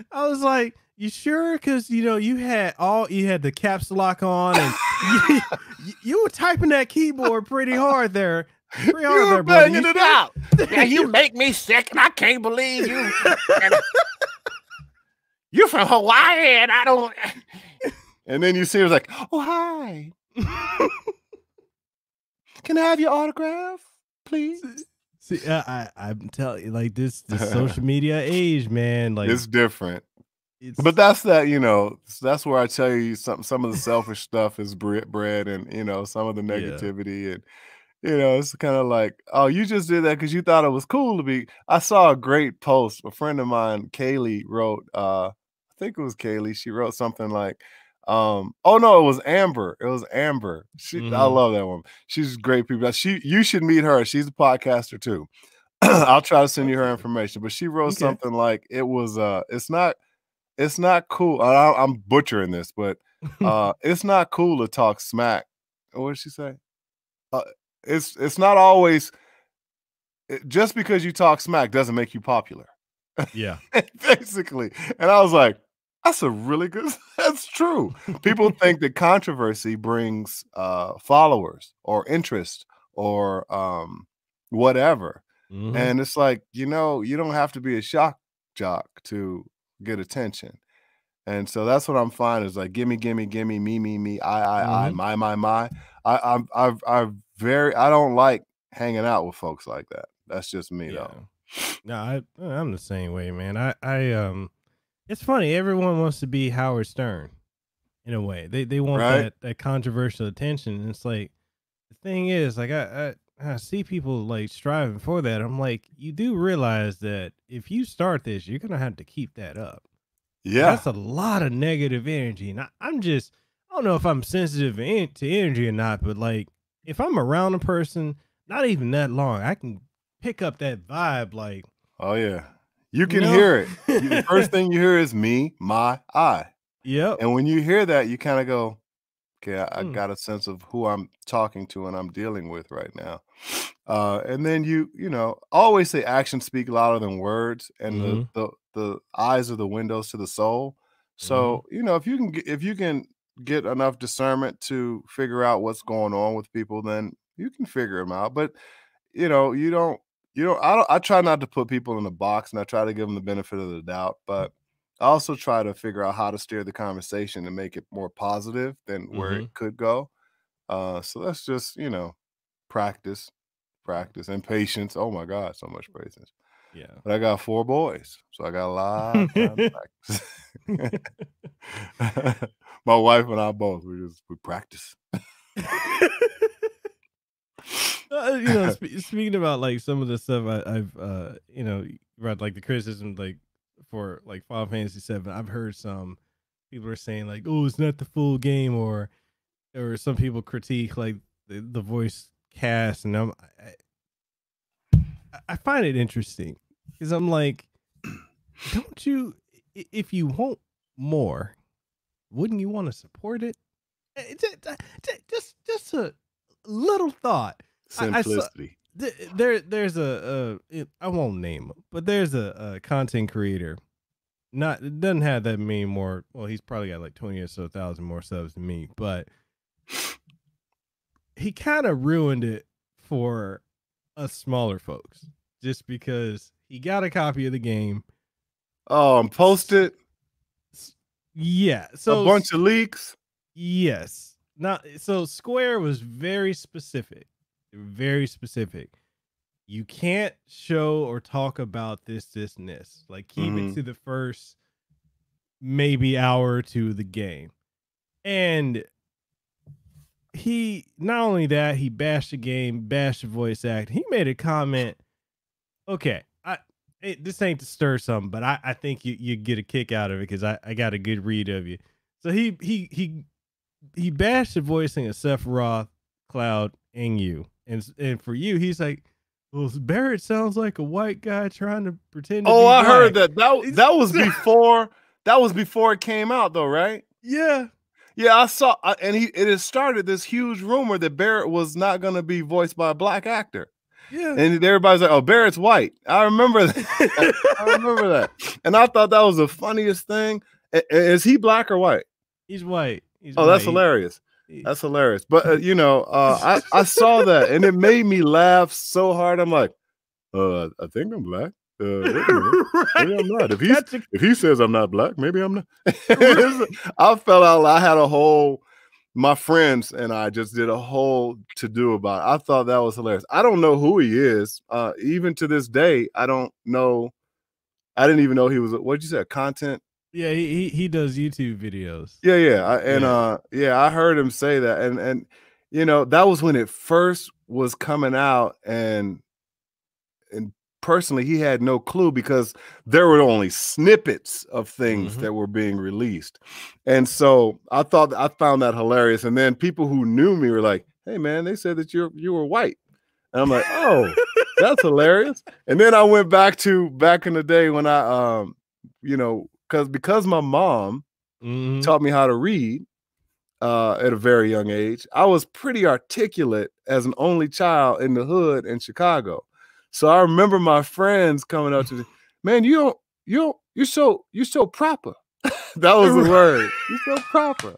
Speaker 1: I was like, "You sure?" Because you know, you had all you had the caps lock on, and you, you were typing that keyboard pretty hard there.
Speaker 2: We are there, banging it out.
Speaker 3: yeah, you make me sick, and I can't believe you. You're from Hawaii, and I don't.
Speaker 2: And then you see her like, "Oh hi, can I have your autograph, please?"
Speaker 1: See, uh, I, I am telling you, like this, the social media age, man, like
Speaker 2: it's different. It's, but that's that, you know, that's where I tell you some some of the selfish stuff is bred, and you know some of the negativity yeah. and you know, it's kind of like, oh, you just did that because you thought it was cool to be. I saw a great post. A friend of mine, Kaylee, wrote, uh, I think it was Kaylee. She wrote something like, um, oh no, it was Amber. It was Amber. She mm-hmm. I love that woman. She's great people. She you should meet her. She's a podcaster too. I'll try to send you her information. But she wrote okay. something like it was uh it's not it's not cool. I, I'm butchering this, but uh it's not cool to talk smack. What did she say? Uh, it's it's not always eh, just because you talk smack doesn't make you popular.
Speaker 1: Yeah.
Speaker 2: Basically. And I was like, that's a really good that's true. People think that controversy brings uh followers or interest or um whatever. Mm-hmm. And it's like, you know, you don't have to be a shock jock to get attention. And so that's what I'm finding is like gimme, gimme, gimme, me, me, me, I, I, mm-hmm. I, my, my, my. I, I've, I've, I've very I don't like hanging out with folks like that. That's just me yeah. though.
Speaker 1: No, I I'm the same way, man. I I um it's funny, everyone wants to be Howard Stern in a way. They they want right? that that controversial attention. And it's like the thing is, like I, I I see people like striving for that. I'm like, you do realize that if you start this, you're gonna have to keep that up.
Speaker 2: Yeah,
Speaker 1: that's a lot of negative energy, and I, am just I don't know if I'm sensitive to energy or not, but like if I'm around a person, not even that long, I can pick up that vibe. Like,
Speaker 2: oh yeah, you can you know? hear it. the first thing you hear is me, my, I.
Speaker 1: Yep.
Speaker 2: And when you hear that, you kind of go, okay, I, I, hmm. got a sense of who I'm talking to and I'm dealing with right now. Uh, and then you, you know, always say actions speak louder than words, and mm-hmm. the, the the eyes are the windows to the soul. So mm-hmm. you know, if you can if you can get enough discernment to figure out what's going on with people, then you can figure them out. But you know, you don't, you don't. I don't. I try not to put people in a box, and I try to give them the benefit of the doubt. But I also try to figure out how to steer the conversation and make it more positive than where mm-hmm. it could go. Uh, so that's just you know, practice, practice, and patience. Oh my God, so much patience.
Speaker 1: Yeah.
Speaker 2: But I got four boys, so I got a lot of time to practice. My wife and I both we just we practice. uh,
Speaker 1: you know, sp- speaking about like some of the stuff I, have uh, you know, read like the criticism like for like Final Fantasy Seven. I've heard some people are saying like, "Oh, it's not the full game," or or some people critique like the, the voice cast, and I'm I, I find it interesting because I'm like, don't you? If you want more, wouldn't you want to support it? Eh, just, just, just a little thought.
Speaker 2: Simplicity.
Speaker 1: there there's a, a I won't name him, but there's a, a content creator. Not it doesn't have that many more. Well, he's probably got like twenty or so thousand more subs than me, but he kind of ruined it for us smaller folks just because he got a copy of the game.
Speaker 2: Oh, and posted.
Speaker 1: Yeah, so
Speaker 2: a bunch of leaks.
Speaker 1: Yes. Now, so Square was very specific very specific. You can't show or talk about this, this, and this. Like keep mm-hmm. it to the first maybe hour to the game. And he not only that, he bashed the game, bashed the voice act. He made a comment. Okay, it, this ain't to stir something, but I, I think you you get a kick out of it because I, I got a good read of you. So he he he he bashed the voicing of Sephiroth, Cloud, and you. And and for you, he's like, well, Barret sounds like a white guy trying to pretend. To
Speaker 2: oh, I
Speaker 1: black.
Speaker 2: heard that. That that was before. that was before it came out, though, right?
Speaker 1: Yeah.
Speaker 2: Yeah, I saw, and he it has started this huge rumor that Barrett was not going to be voiced by a black actor.
Speaker 1: Yeah.
Speaker 2: And everybody's like, "Oh, Barrett's white." I remember that. I remember that, and I thought that was the funniest thing. Is he black or white?
Speaker 1: He's white. He's
Speaker 2: oh,
Speaker 1: white.
Speaker 2: that's hilarious. That's hilarious. But uh, you know, uh, I I saw that and it made me laugh so hard. I'm like, uh, I think I'm black. Uh, right. Maybe I'm not. If he if he says I'm not black, maybe I'm not. I felt out. I had a whole. My friends and I just did a whole to do about. It. I thought that was hilarious. I don't know who he is. Uh, even to this day, I don't know. I didn't even know he was. What'd you say? Content
Speaker 1: yeah, he, he he does YouTube videos.
Speaker 2: Yeah, yeah, I, and yeah. uh, yeah, I heard him say that, and and you know that was when it first was coming out, and and personally, he had no clue because there were only snippets of things mm-hmm. that were being released, and so I thought I found that hilarious, and then people who knew me were like, "Hey, man, they said that you you were white," and I'm like, "Oh." That's hilarious. And then I went back to back in the day when I um you know because because my mom mm-hmm. taught me how to read uh, at a very young age. I was pretty articulate as an only child in the hood in Chicago. So I remember my friends coming up to me, man, you don't, you don't, you're so, you're so proper. that was the word. You're so proper.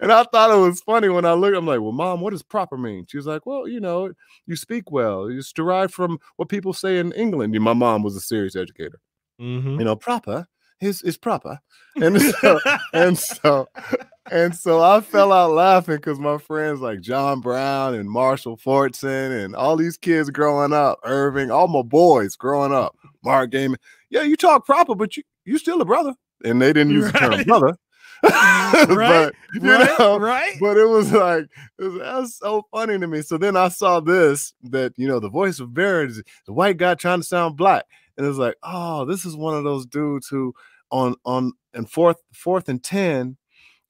Speaker 2: And I thought it was funny when I looked. I'm like, well, mom, what does proper mean? She was like, well, you know, you speak well. It's derived from what people say in England. My mom was a serious educator. Mm-hmm. You know, proper is is proper. And so and so and so I fell out laughing because my friends like John Brown and Marshall Fortson and all these kids growing up, Irving, all my boys growing up, Mark Gaiman. Yeah, you talk proper, but you you still a brother. And they didn't use right. the term brother.
Speaker 1: right, but, right, know, right.
Speaker 2: But it was like it was, that was so funny to me. So then I saw this that you know the voice of Barret is the white guy trying to sound black, and it's like, oh, this is one of those dudes who on on and fourth fourth and ten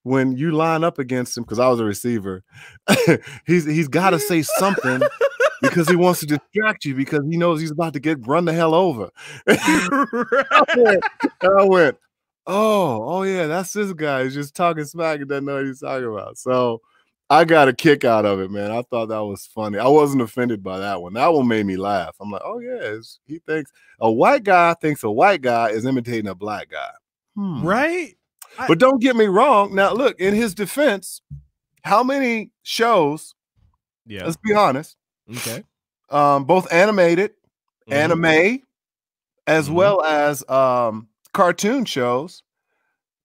Speaker 2: when you line up against him because I was a receiver, he's he's got to say something because he wants to distract you because he knows he's about to get run the hell over. I, went, I went, oh, oh yeah, that's this guy. He's just talking smack and doesn't know what he's talking about. So I got a kick out of it, man. I thought that was funny. I wasn't offended by that one. That one made me laugh. I'm like, oh yeah, he thinks a white guy thinks a white guy is imitating a black guy.
Speaker 1: Hmm. Right?
Speaker 2: But don't get me wrong. Now, look, in his defense, how many shows? Yeah. Let's be honest.
Speaker 1: Okay.
Speaker 2: Um, both animated, mm-hmm. anime, as mm-hmm. well as um cartoon shows.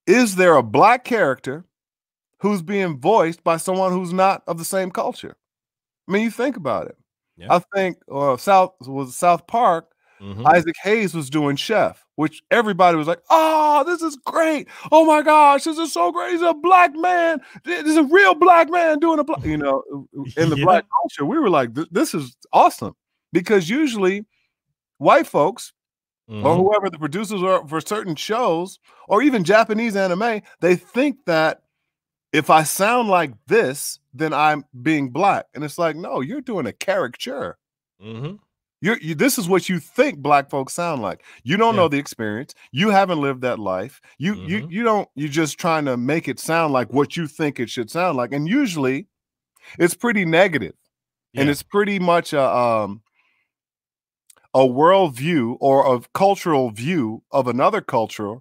Speaker 2: Is there a black character who's being voiced by someone who's not of the same culture? I mean, you think about it. Yeah. I think uh, South was South Park Mm-hmm. Isaac Hayes was doing Chef, which everybody was like, "Oh, this is great! Oh my gosh, this is so great! He's a black man. This is a real black man doing a black." You know, in the yeah. black culture, we were like, "This is awesome," because usually white folks mm-hmm. or whoever the producers are for certain shows, or even Japanese anime, they think that if I sound like this, then I'm being black, and it's like, no, you're doing a caricature. Mm-hmm. You're, you, this is what you think black folks sound like. You don't yeah. know the experience. You haven't lived that life. You mm-hmm. you you don't. You're just trying to make it sound like what you think it should sound like. And usually, it's pretty negative. yeah. and it's pretty much a um a worldview or a cultural view of another culture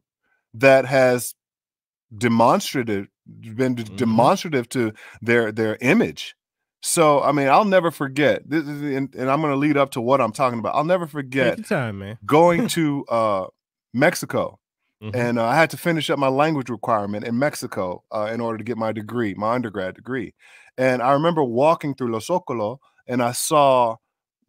Speaker 2: that has demonstrative been mm-hmm. demonstrative to their their image so i mean i'll never forget this is, and, and i'm going to lead up to what i'm talking about i'll never forget
Speaker 1: time man
Speaker 2: going to uh mexico mm-hmm. and uh, i had to finish up my language requirement in mexico uh, in order to get my degree my undergrad degree and i remember walking through los Zocalo and i saw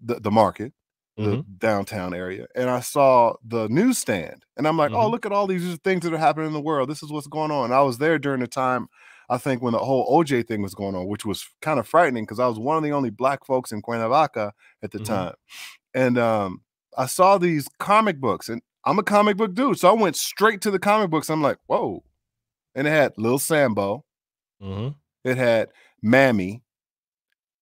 Speaker 2: the, the market the mm-hmm. downtown area and I saw the newsstand and I'm like, oh, mm-hmm. oh, look at all these things that are happening in the world. This is what's going on. And I was there during the time, I think, when the whole OJ thing was going on, which was kind of frightening because I was one of the only black folks in Cuernavaca at the mm-hmm. time. And um, I saw these comic books and I'm a comic book dude. So I went straight to the comic books. I'm like, whoa. And it had Lil Sambo. Mm-hmm. It had Mammy.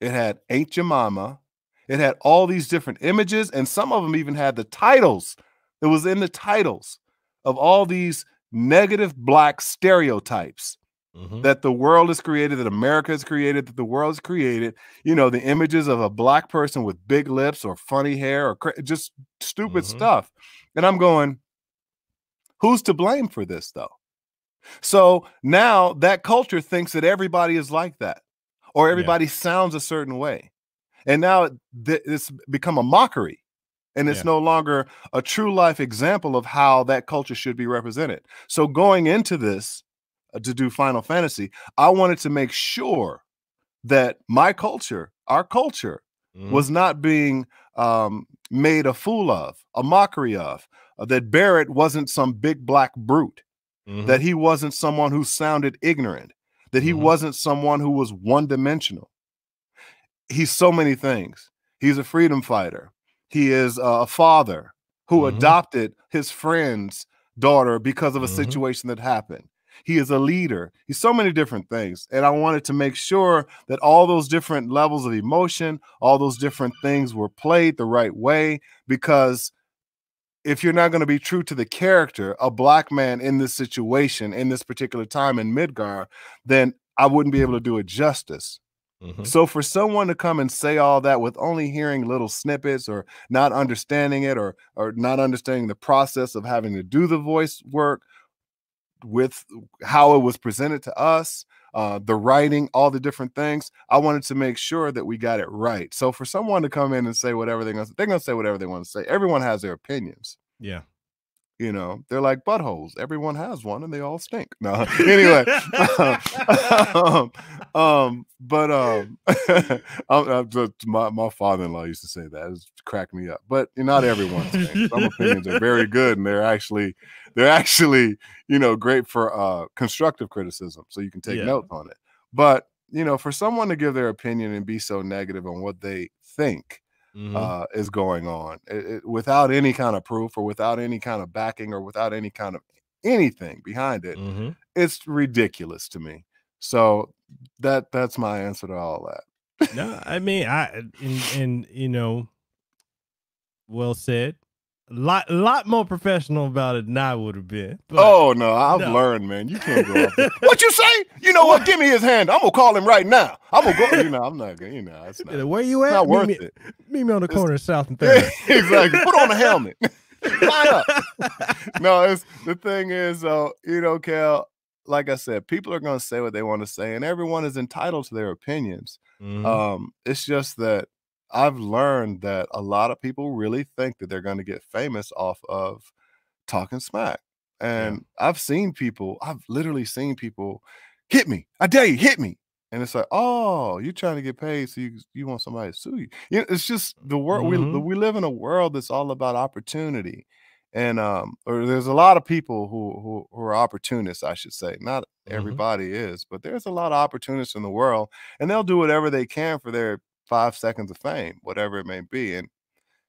Speaker 2: It had Aunt Jemima. It had all these different images, and some of them even had the titles. It was in the titles of all these negative black stereotypes mm-hmm. that the world has created, that America has created, that the world has created. You know, the images of a black person with big lips or funny hair or cra- just stupid mm-hmm. stuff. And I'm going, who's to blame for this, though? So now that culture thinks that everybody is like that or everybody yeah. sounds a certain way and now th- it's become a mockery and it's yeah. no longer a true life example of how that culture should be represented so going into this to do final fantasy i wanted to make sure that my culture our culture mm-hmm. was not being um, made a fool of a mockery of uh, that barrett wasn't some big black brute mm-hmm. that he wasn't someone who sounded ignorant that he mm-hmm. wasn't someone who was one dimensional he's so many things. He's a freedom fighter. He is a father who mm-hmm. adopted his friend's daughter because of a mm-hmm. situation that happened. He is a leader. He's so many different things. And I wanted to make sure that all those different levels of emotion, all those different things were played the right way because if you're not going to be true to the character, a black man in this situation, in this particular time in Midgar, then I wouldn't be able to do it justice. Mm-hmm. So for someone to come and say all that with only hearing little snippets or not understanding it or or not understanding the process of having to do the voice work with how it was presented to us, uh, the writing, all the different things, I wanted to make sure that we got it right. So for someone to come in and say whatever they're gonna, they're gonna say whatever they want to say. Everyone has their opinions.
Speaker 1: Yeah.
Speaker 2: You know, they're like buttholes. Everyone has one, and they all stink. No, anyway. um, um, but um, I'm, I'm my my father-in-law used to say that. It cracked me up. But not everyone. Some opinions are very good, and they're actually they're actually you know great for uh constructive criticism, so you can take yeah. notes on it. But you know, for someone to give their opinion and be so negative on what they think mm-hmm. uh, is going on it, it, without any kind of proof or without any kind of backing or without any kind of anything behind it. Mm-hmm. It's ridiculous to me. So that that's my answer to all
Speaker 1: that. no, I mean, I and, and you know, well said lot, lot more professional about it than I would have been.
Speaker 2: oh no, I've no. learned, man. You can't go. what you say? You know what? Give me his hand. I'm gonna call him right now. I'm gonna go. You know, I'm not gonna. You know, it's not.
Speaker 1: Where you at?
Speaker 2: Not worth
Speaker 1: me,
Speaker 2: it.
Speaker 1: Meet me on the corner of South and Third.
Speaker 2: exactly. Put on a helmet. Line up. no, it's the thing is, uh, you know, Cal. Like I said, people are gonna say what they want to say, and everyone is entitled to their opinions. Mm-hmm. Um, it's just that I've learned that a lot of people really think that they're going to get famous off of talking smack. And yeah. I've seen people, I've literally seen people hit me. I dare you, hit me. And it's like, oh, you're trying to get paid, so you you want somebody to sue you. you know, it's just the world mm-hmm. we we live in a world that's all about opportunity, and um, or there's a lot of people who who, who are opportunists, I should say. Not mm-hmm. everybody is, but there's a lot of opportunists in the world, and they'll do whatever they can for their five seconds of fame, whatever it may be. And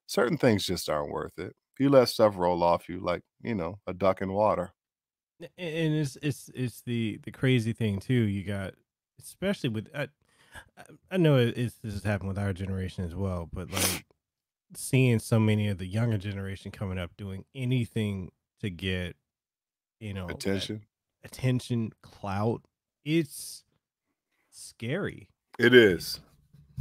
Speaker 2: certain things just aren't worth it. You let stuff roll off you like, you know, a duck in water.
Speaker 1: And it's it's it's the the crazy thing too. You got especially with I, I know it's this has happened with our generation as well, but like seeing so many of the younger generation coming up doing anything to get you know
Speaker 2: attention,
Speaker 1: attention, clout. It's scary.
Speaker 2: It is.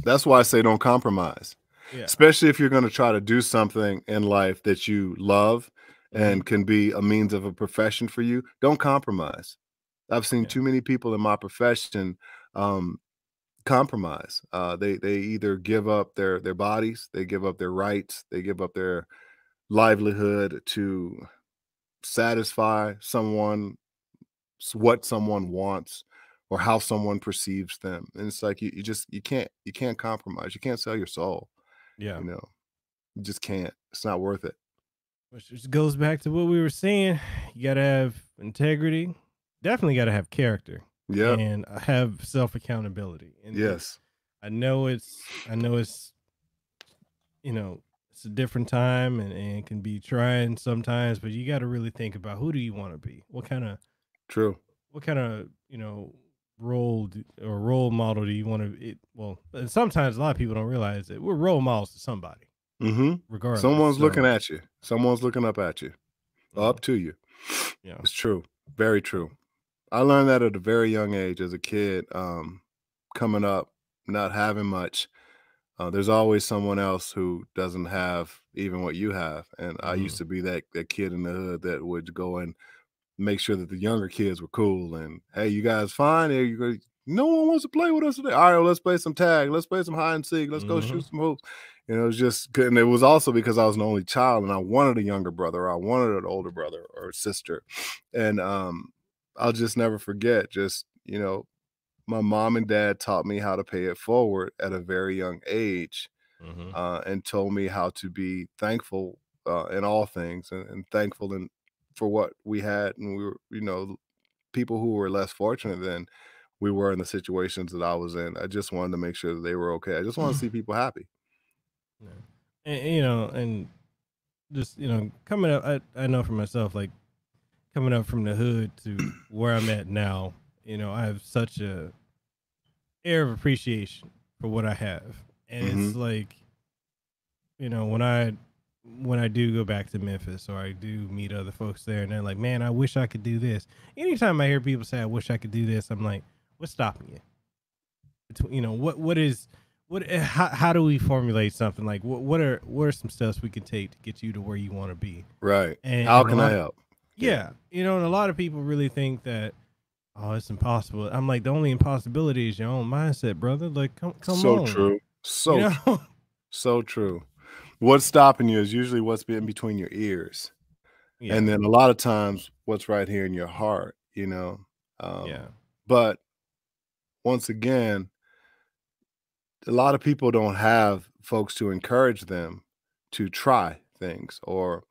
Speaker 2: That's why I say don't compromise. Yeah. Especially if you're going to try to do something in life that you love and mm-hmm. can be a means of a profession for you, don't compromise. I've seen yeah. too many people in my profession um, compromise. Uh, they they either give up their their bodies, they give up their rights, they give up their livelihood to satisfy someone what someone wants or how someone perceives them and it's like you, you just you can't you can't compromise you can't sell your soul
Speaker 1: yeah.
Speaker 2: you know? You just can't it's not worth it.
Speaker 1: Which just goes back to what we were saying you gotta have integrity definitely gotta have character
Speaker 2: yeah
Speaker 1: and uh, have self accountability and
Speaker 2: yes.
Speaker 1: I know it's i know it's you know it's a different time and, and can be trying sometimes, but you got to really think about who do you want to be? What kind of
Speaker 2: true?
Speaker 1: What kind of you know role or role model do you want to? It, well, sometimes a lot of people don't realize that we're role models to somebody.
Speaker 2: Mm-hmm.
Speaker 1: Regardless,
Speaker 2: someone's so, looking at you. Someone's looking up at you, mm-hmm. up to you.
Speaker 1: Yeah,
Speaker 2: it's true. Very true. I learned that at a very young age as a kid, um, coming up, not having much uh, there's always someone else who doesn't have even what you have. And I used mm-hmm. to be that that kid in the hood that would go and make sure that the younger kids were cool. And hey, you guys fine? Hey, you go, no one wants to play with us today. All right, well, let's play some tag. Let's play some hide and seek. Let's go shoot mm-hmm. some hoops. You know, it was just good. and it was also because I was an only child and I wanted a younger brother. I wanted an older brother or sister. And um, I'll just never forget just, you know, my mom and dad taught me how to pay it forward at a very young age mm-hmm. uh, and told me how to be thankful uh, in all things and, and thankful in, for what we had. And we were, you know, people who were less fortunate than we were in the situations that I was in. I just wanted to make sure that they were okay. I just want to see people happy.
Speaker 1: Yeah. And, you know, and just, you know, coming up, I, I know for myself, like coming up from the hood to where I'm at now, you know, I have such a air of appreciation for what I have. And mm-hmm. it's like, you know, when I when I do go back to Memphis or I do meet other folks there and they're like, Man, I wish I could do this. Anytime I hear people say I wish I could do this, I'm like, what's stopping you? you know, what what is what eh, how, how do we formulate something like what what are what are some steps we can take to get you to where you want to be
Speaker 2: right and how can i help
Speaker 1: yeah you know and a lot of people really think that oh, it's impossible. I'm like, the only impossibility is your own mindset, brother. Like, come, come
Speaker 2: so
Speaker 1: on.
Speaker 2: So true. So you know? true. So true. What's stopping you is usually what's in between your ears. Yeah. And then a lot of times what's right here in your heart, you know?
Speaker 1: Um, yeah.
Speaker 2: But once again, a lot of people don't have folks to encourage them to try things or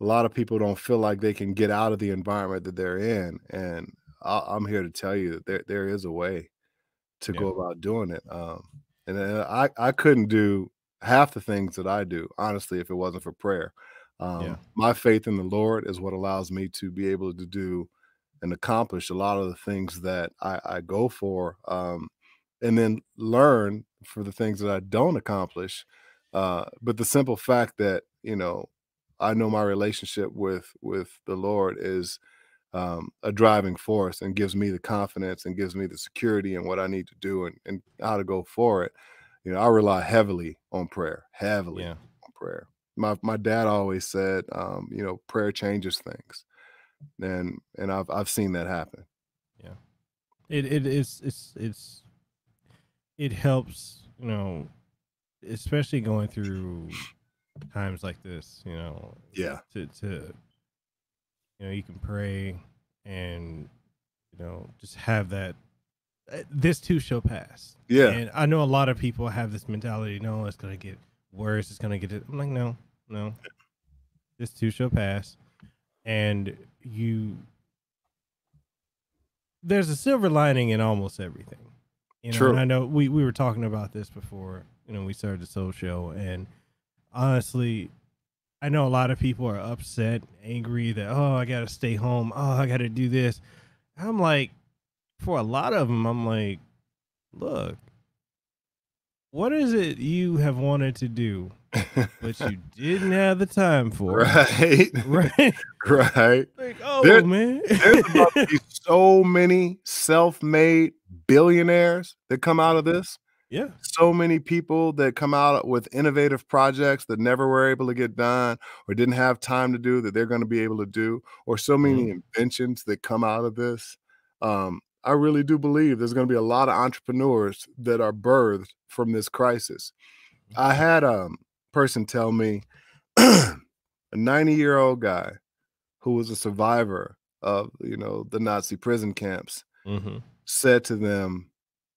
Speaker 2: a lot of people don't feel like they can get out of the environment that they're in and I, am here to tell you that there there is a way to yeah. go about doing it. Um, and I I couldn't do half the things that I do honestly if it wasn't for prayer. Um, yeah. My faith in the Lord is what allows me to be able to do and accomplish a lot of the things that I, I go for, um, and then learn for the things that I don't accomplish. Uh, but the simple fact that you know I know my relationship with with the Lord is um, a driving force and gives me the confidence and gives me the security and what I need to do and, and how to go for it. You know, I rely heavily on prayer, heavily yeah. on prayer. My my dad always said, um, you know, prayer changes things, and and I've I've seen that happen.
Speaker 1: Yeah, it it is it's it's it helps you know, especially going through times like this. You know,
Speaker 2: yeah,
Speaker 1: to to you know you can pray and you know just have that this too shall pass.
Speaker 2: Yeah.
Speaker 1: And i know a lot of people have this mentality no it's gonna get worse it's gonna get it i'm like no no. This too shall pass. And you there's a silver lining in almost everything. You know
Speaker 2: True.
Speaker 1: i know we, we were talking about this before you know we started the soul show and honestly I know a lot of people are upset, angry that oh I gotta stay home, oh I gotta do this. I'm like, for a lot of them, I'm like, look, what is it you have wanted to do, but you didn't have the time for?
Speaker 2: Right,
Speaker 1: right,
Speaker 2: right.
Speaker 1: Like, oh there, man,
Speaker 2: there's about to be so many self-made billionaires that come out of this
Speaker 1: Yeah.
Speaker 2: So many people that come out with innovative projects that never were able to get done or didn't have time to do that they're going to be able to do, or so many mm-hmm. inventions that come out of this. Um, I really do believe there's going to be a lot of entrepreneurs that are birthed from this crisis. I had a person tell me a 90 year old guy who was a survivor of you know the Nazi prison camps mm-hmm. said to them,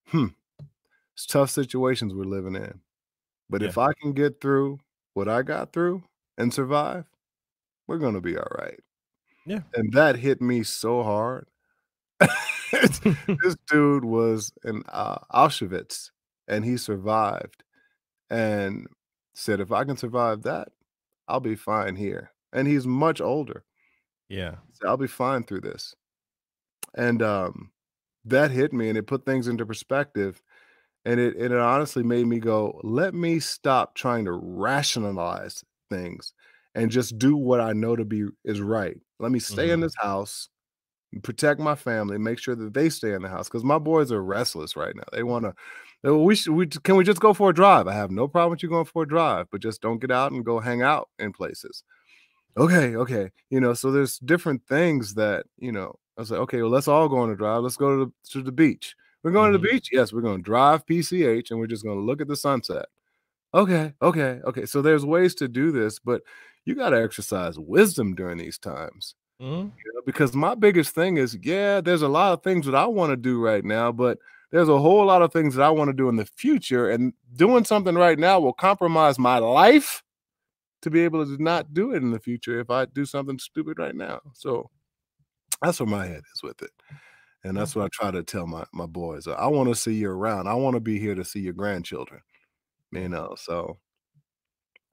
Speaker 2: "Hmm, it's tough situations we're living in, but yeah. if I can get through what I got through and survive, we're gonna be all right."
Speaker 1: Yeah,
Speaker 2: and that hit me so hard. this dude was in uh, Auschwitz and he survived, and said, "If I can survive that, I'll be fine here." And he's much older.
Speaker 1: Yeah.
Speaker 2: So I'll be fine through this. And um that hit me and it put things into perspective. And it and it honestly made me go, let me stop trying to rationalize things and just do what I know to be is right. Let me stay mm-hmm. in this house, protect my family, make sure that they stay in the house because my boys are restless right now. They want to. We should. We can we just go for a drive? I have no problem with you going for a drive, but just don't get out and go hang out in places okay, okay. You know, so there's different things that, you know, I was like, okay, well, let's all go on a drive. Let's go to the, to the beach. We're going mm-hmm. to the beach. Yes, we're going to drive PCH and we're just going to look at the sunset. Okay, okay, okay. So there's ways to do this, but you got to exercise wisdom during these times. Mm-hmm. You know, because my biggest thing is, yeah, there's a lot of things that I want to do right now, but there's a whole lot of things that I want to do in the future. And doing something right now will compromise my life to be able to not do it in the future if I do something stupid right now. So that's where my head is with it. And that's what I try to tell my, my boys. I want to see you around. I want to be here to see your grandchildren. You know, so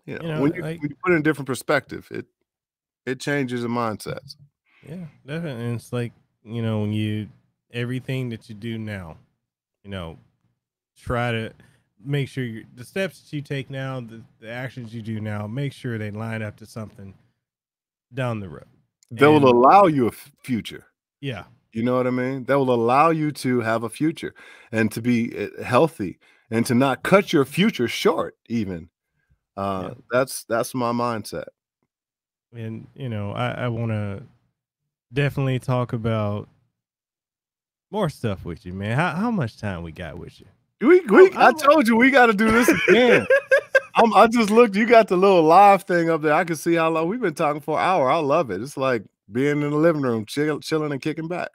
Speaker 2: you know, you know when, you, like, when you put it in different perspective, it it changes the mindsets.
Speaker 1: Yeah, definitely. And it's like, you know, when you everything that you do now, you know, try to make sure you the steps that you take now, the, the, actions you do now, make sure they line up to something down the road.
Speaker 2: That and, will allow you a future.
Speaker 1: Yeah.
Speaker 2: You know what I mean? That will allow you to have a future and to be eh, healthy and to not cut your future short even. Uh yeah. that's that's my mindset.
Speaker 1: And you know, I, I wanna definitely talk about more stuff with you, man. How how much time we got with you?
Speaker 2: We, we I told you we got to do this again. I'm, i just looked. You got the little live thing up there. I can see how long we've been talking for an hour. I love it. It's like being in the living room, chill, chilling and kicking back.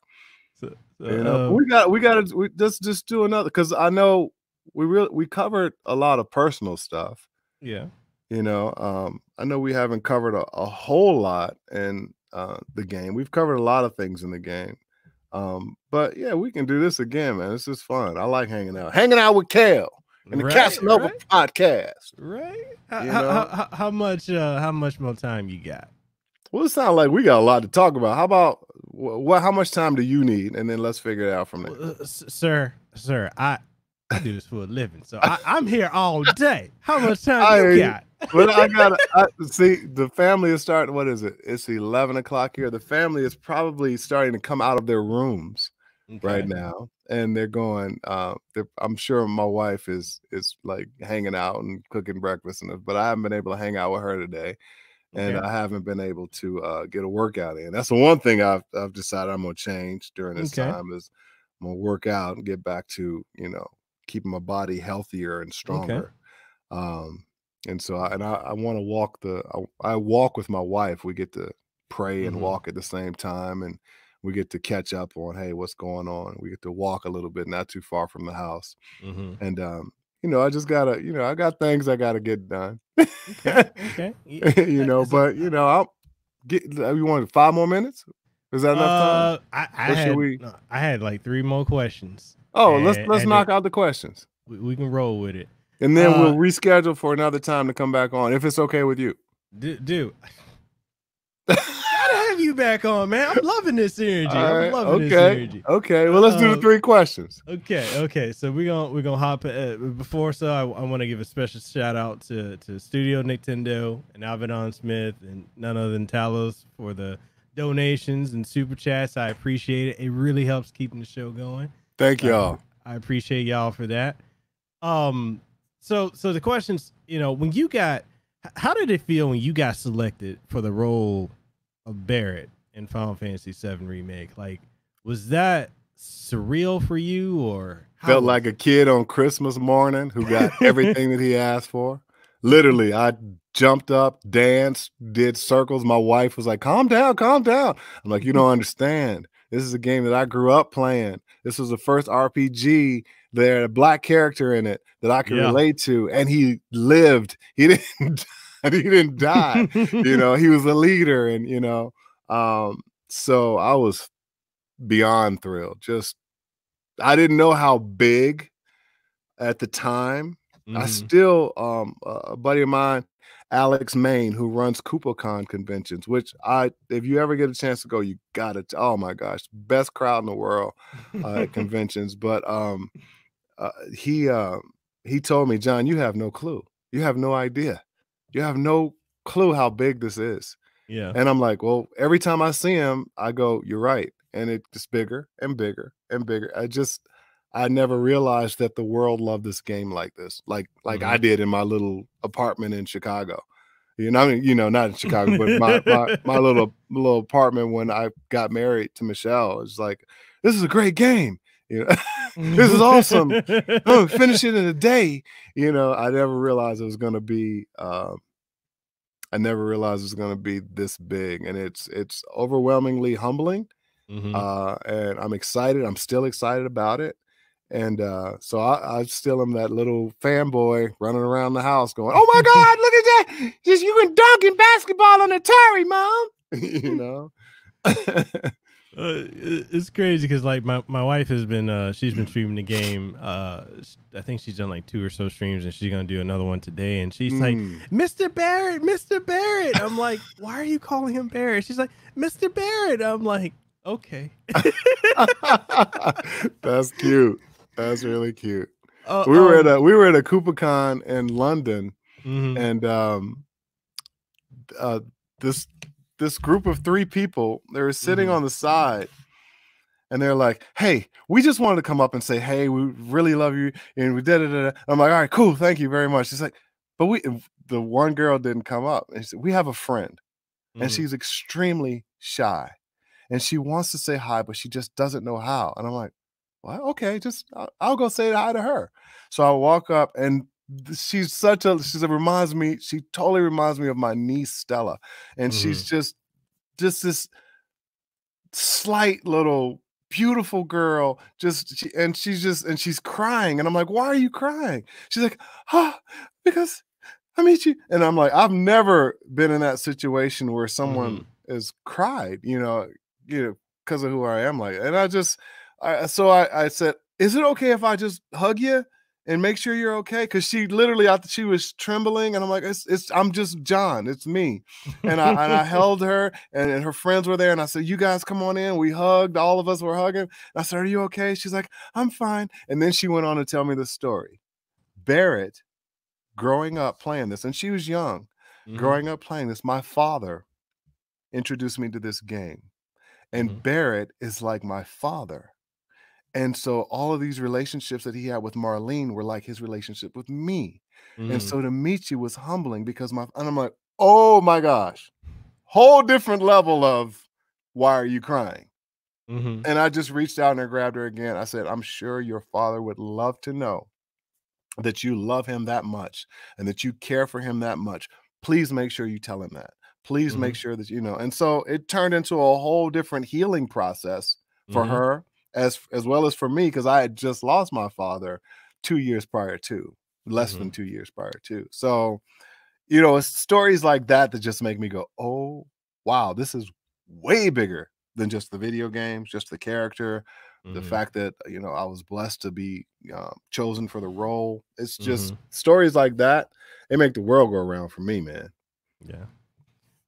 Speaker 2: So, so, you know, uh, we got we got to we just just do another because I know we really we covered a lot of personal stuff.
Speaker 1: Yeah,
Speaker 2: you know, um, I know we haven't covered a, a whole lot in uh, the game. We've covered a lot of things in the game. Um, but yeah, we can do this again, man. This is fun. I like hanging out, hanging out with Kel in the right, Kasanova right. podcast.
Speaker 1: Right? How, how, how, how, much? Uh, how much more time you got?
Speaker 2: Well, it sounds like we got a lot to talk about. How about what? How much time do you need? And then let's figure it out from there. Uh,
Speaker 1: sir, sir, I I do this for a living, so I, am here all day. How much time I, you got?
Speaker 2: Well, I got to see the family is starting. What is it? It's 11 o'clock here. The family is probably starting to come out of their rooms okay. right now, and they're going. Uh, they're, I'm sure my wife is is like hanging out and cooking breakfast and but I haven't been able to hang out with her today. And okay. I haven't been able to uh, get a workout in. That's the one thing I've, I've decided I'm gonna change during this okay. time is I'm gonna work out and get back to you know keeping my body healthier and stronger. Um, and so I, and I, I want to walk the I, I, walk with my wife. We get to pray and mm-hmm. walk at the same time, and we get to catch up on hey, what's going on. We get to walk a little bit, not too far from the house, mm-hmm. and um, you know, I just gotta, you know, I got things I gotta get done. okay, okay. you know, but you know, I'll get. You want five more minutes? Is that enough time? Uh,
Speaker 1: I, I had, we... no, I had like three more questions.
Speaker 2: Oh, and, let's let's knock out the questions.
Speaker 1: We, we can roll with it.
Speaker 2: And then uh, we'll reschedule for another time to come back on if it's okay with you.
Speaker 1: Dude, gotta have you back on, man. I'm loving this energy. I'm loving
Speaker 2: okay.
Speaker 1: this energy.
Speaker 2: Okay, well let's do the uh, three questions.
Speaker 1: Okay, okay. So we're gonna we're gonna hop uh, before. So I, I want to give a special shout out to to Studio Nintendo and Alvedon Smith and none other than Talos for the donations and super chats. I appreciate it. It really helps keeping the show going.
Speaker 2: Thank y'all.
Speaker 1: I, I appreciate y'all for that. Um, so so the questions, you know, when you got, how did it feel when you got selected for the role of Barrett in Final Fantasy VII remake? Like, was that surreal for you, or
Speaker 2: felt like a kid on Christmas morning who got everything that he asked for? Literally, I jumped up, danced, did circles. My wife was like, "Calm down, calm down." I'm like, "You don't understand. This is a game that I grew up playing. This was the first RPG. There, a black character in it that I can yeah. relate to, and he lived. He didn't. he didn't die. you know, he was a leader, and you know, um, so I was beyond thrilled. Just I didn't know how big at the time. Mm-hmm. I still um a buddy of mine, Alex Main, who runs KoopaCon conventions, which I if you ever get a chance to go, you gotta oh my gosh, best crowd in the world uh, at conventions. But um uh, he uh, he told me, John, you have no clue. You have no idea. You have no clue how big this is.
Speaker 1: Yeah.
Speaker 2: And I'm like, well, every time I see him, I go, you're right. And it gets bigger and bigger and bigger. I just, I never realized that the world loved this game like this, like like mm-hmm. I did in my little apartment in Chicago. You know, I mean, you know, not in Chicago, but my, my my little little apartment when I got married to Michelle. It's like, this is a great game. You know, this is awesome. oh, finish it in a day. You know, I never realized it was going to be um, I never realized it was going to be this big, and it's it's overwhelmingly humbling. Mm-hmm. Uh, and I'm excited. I'm still excited about it. And uh, so I, I, still am that little fanboy running around the house going, "Oh my God, look at that! Just you can dunking basketball on Atari, mom." you know.
Speaker 1: Uh, it's crazy because like my, my wife has been uh she's been streaming the game uh I think she's done like two or so streams and she's gonna do another one today and she's mm. like Mr. barrett Mr. barrett I'm like why are you calling him barrett she's like Mr. barrett I'm like okay
Speaker 2: that's cute that's really cute uh, we were um, at a we were at a KoopaCon in London mm-hmm. and um uh this this group of three people. They were sitting mm-hmm. on the side and they're like, "Hey, we just wanted to come up and say, hey, we really love you, and we did it." I'm like, "All right, cool, thank you very much." She's like, "But we," the one girl didn't come up, and she said, "We have a friend, mm-hmm. and she's extremely shy, and she wants to say hi, but she just doesn't know how." And I'm like, "Well, okay, just I'll, I'll go say hi to her." So I walk up, and she's such a she's a reminds me she totally reminds me of my niece Stella and mm-hmm. she's just just this slight little beautiful girl just she, and she's just and she's crying and I'm like why are you crying she's like ah oh, because I meet you and I'm like I've never been in that situation where someone mm-hmm. has cried you know you know because of who I am like and I just I so I I said is it okay if I just hug you and make sure you're okay because she literally I she was trembling and I'm like it's, it's I'm just John it's me. And I and I held her and, and, her friends were there and I said you guys come on in. We hugged all of us were hugging. I said are you okay? She's like I'm fine. And then she went on to tell me the story. Barrett growing up playing this and she was young mm-hmm. growing up playing this my father introduced me to this game and mm-hmm. Barret is like my father and so all of these relationships that he had with Marlene were like his relationship with me. Mm. And so to meet you was humbling because my and I'm like, oh my gosh, whole different level of why are you crying? Mm-hmm. And I just reached out and I grabbed her again. I said, I'm sure your father would love to know that you love him that much and that you care for him that much. Please make sure you tell him that. Please mm-hmm. make sure that you know. And so it turned into a whole different healing process for mm-hmm. her as as well as for me because I had just lost my father two years prior to, less mm-hmm. than two years prior to. So, you know, it's stories like that that just make me go, "Oh, wow, this is way bigger than just the video games, just the character." Mm-hmm. The fact that you know I was blessed to be uh, chosen for the role. It's just mm-hmm. stories like that. They make the world go around for me, man.
Speaker 1: Yeah.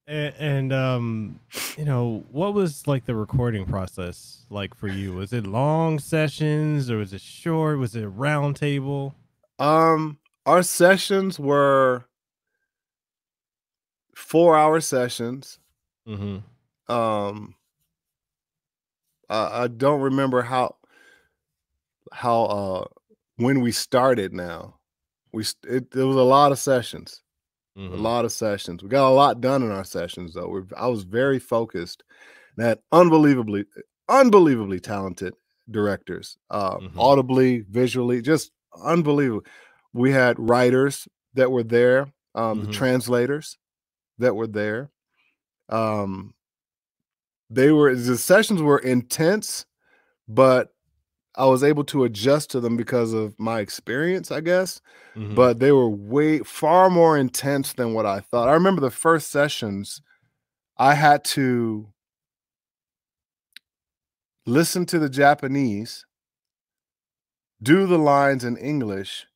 Speaker 1: And, and, um, you know, what was like the recording process like for you? Was it long sessions or was it short? Was it a round table?
Speaker 2: Um, our sessions were four hour sessions. Mm-hmm. Um, I, I don't remember how how uh when we started now, we it, there was a lot of sessions, mm-hmm. a lot of sessions. We got a lot done in our sessions though. We're, I was very focused. That unbelievably, unbelievably talented directors, uh, mm-hmm. audibly, visually, just unbelievable. We had writers that were there, um, mm-hmm. the translators that were there. Um, they were the sessions were intense, but I was able to adjust to them because of my experience, I guess. Mm-hmm. But they were way far more intense than what I thought. I remember the first sessions, I had to listen to the Japanese, do the lines in English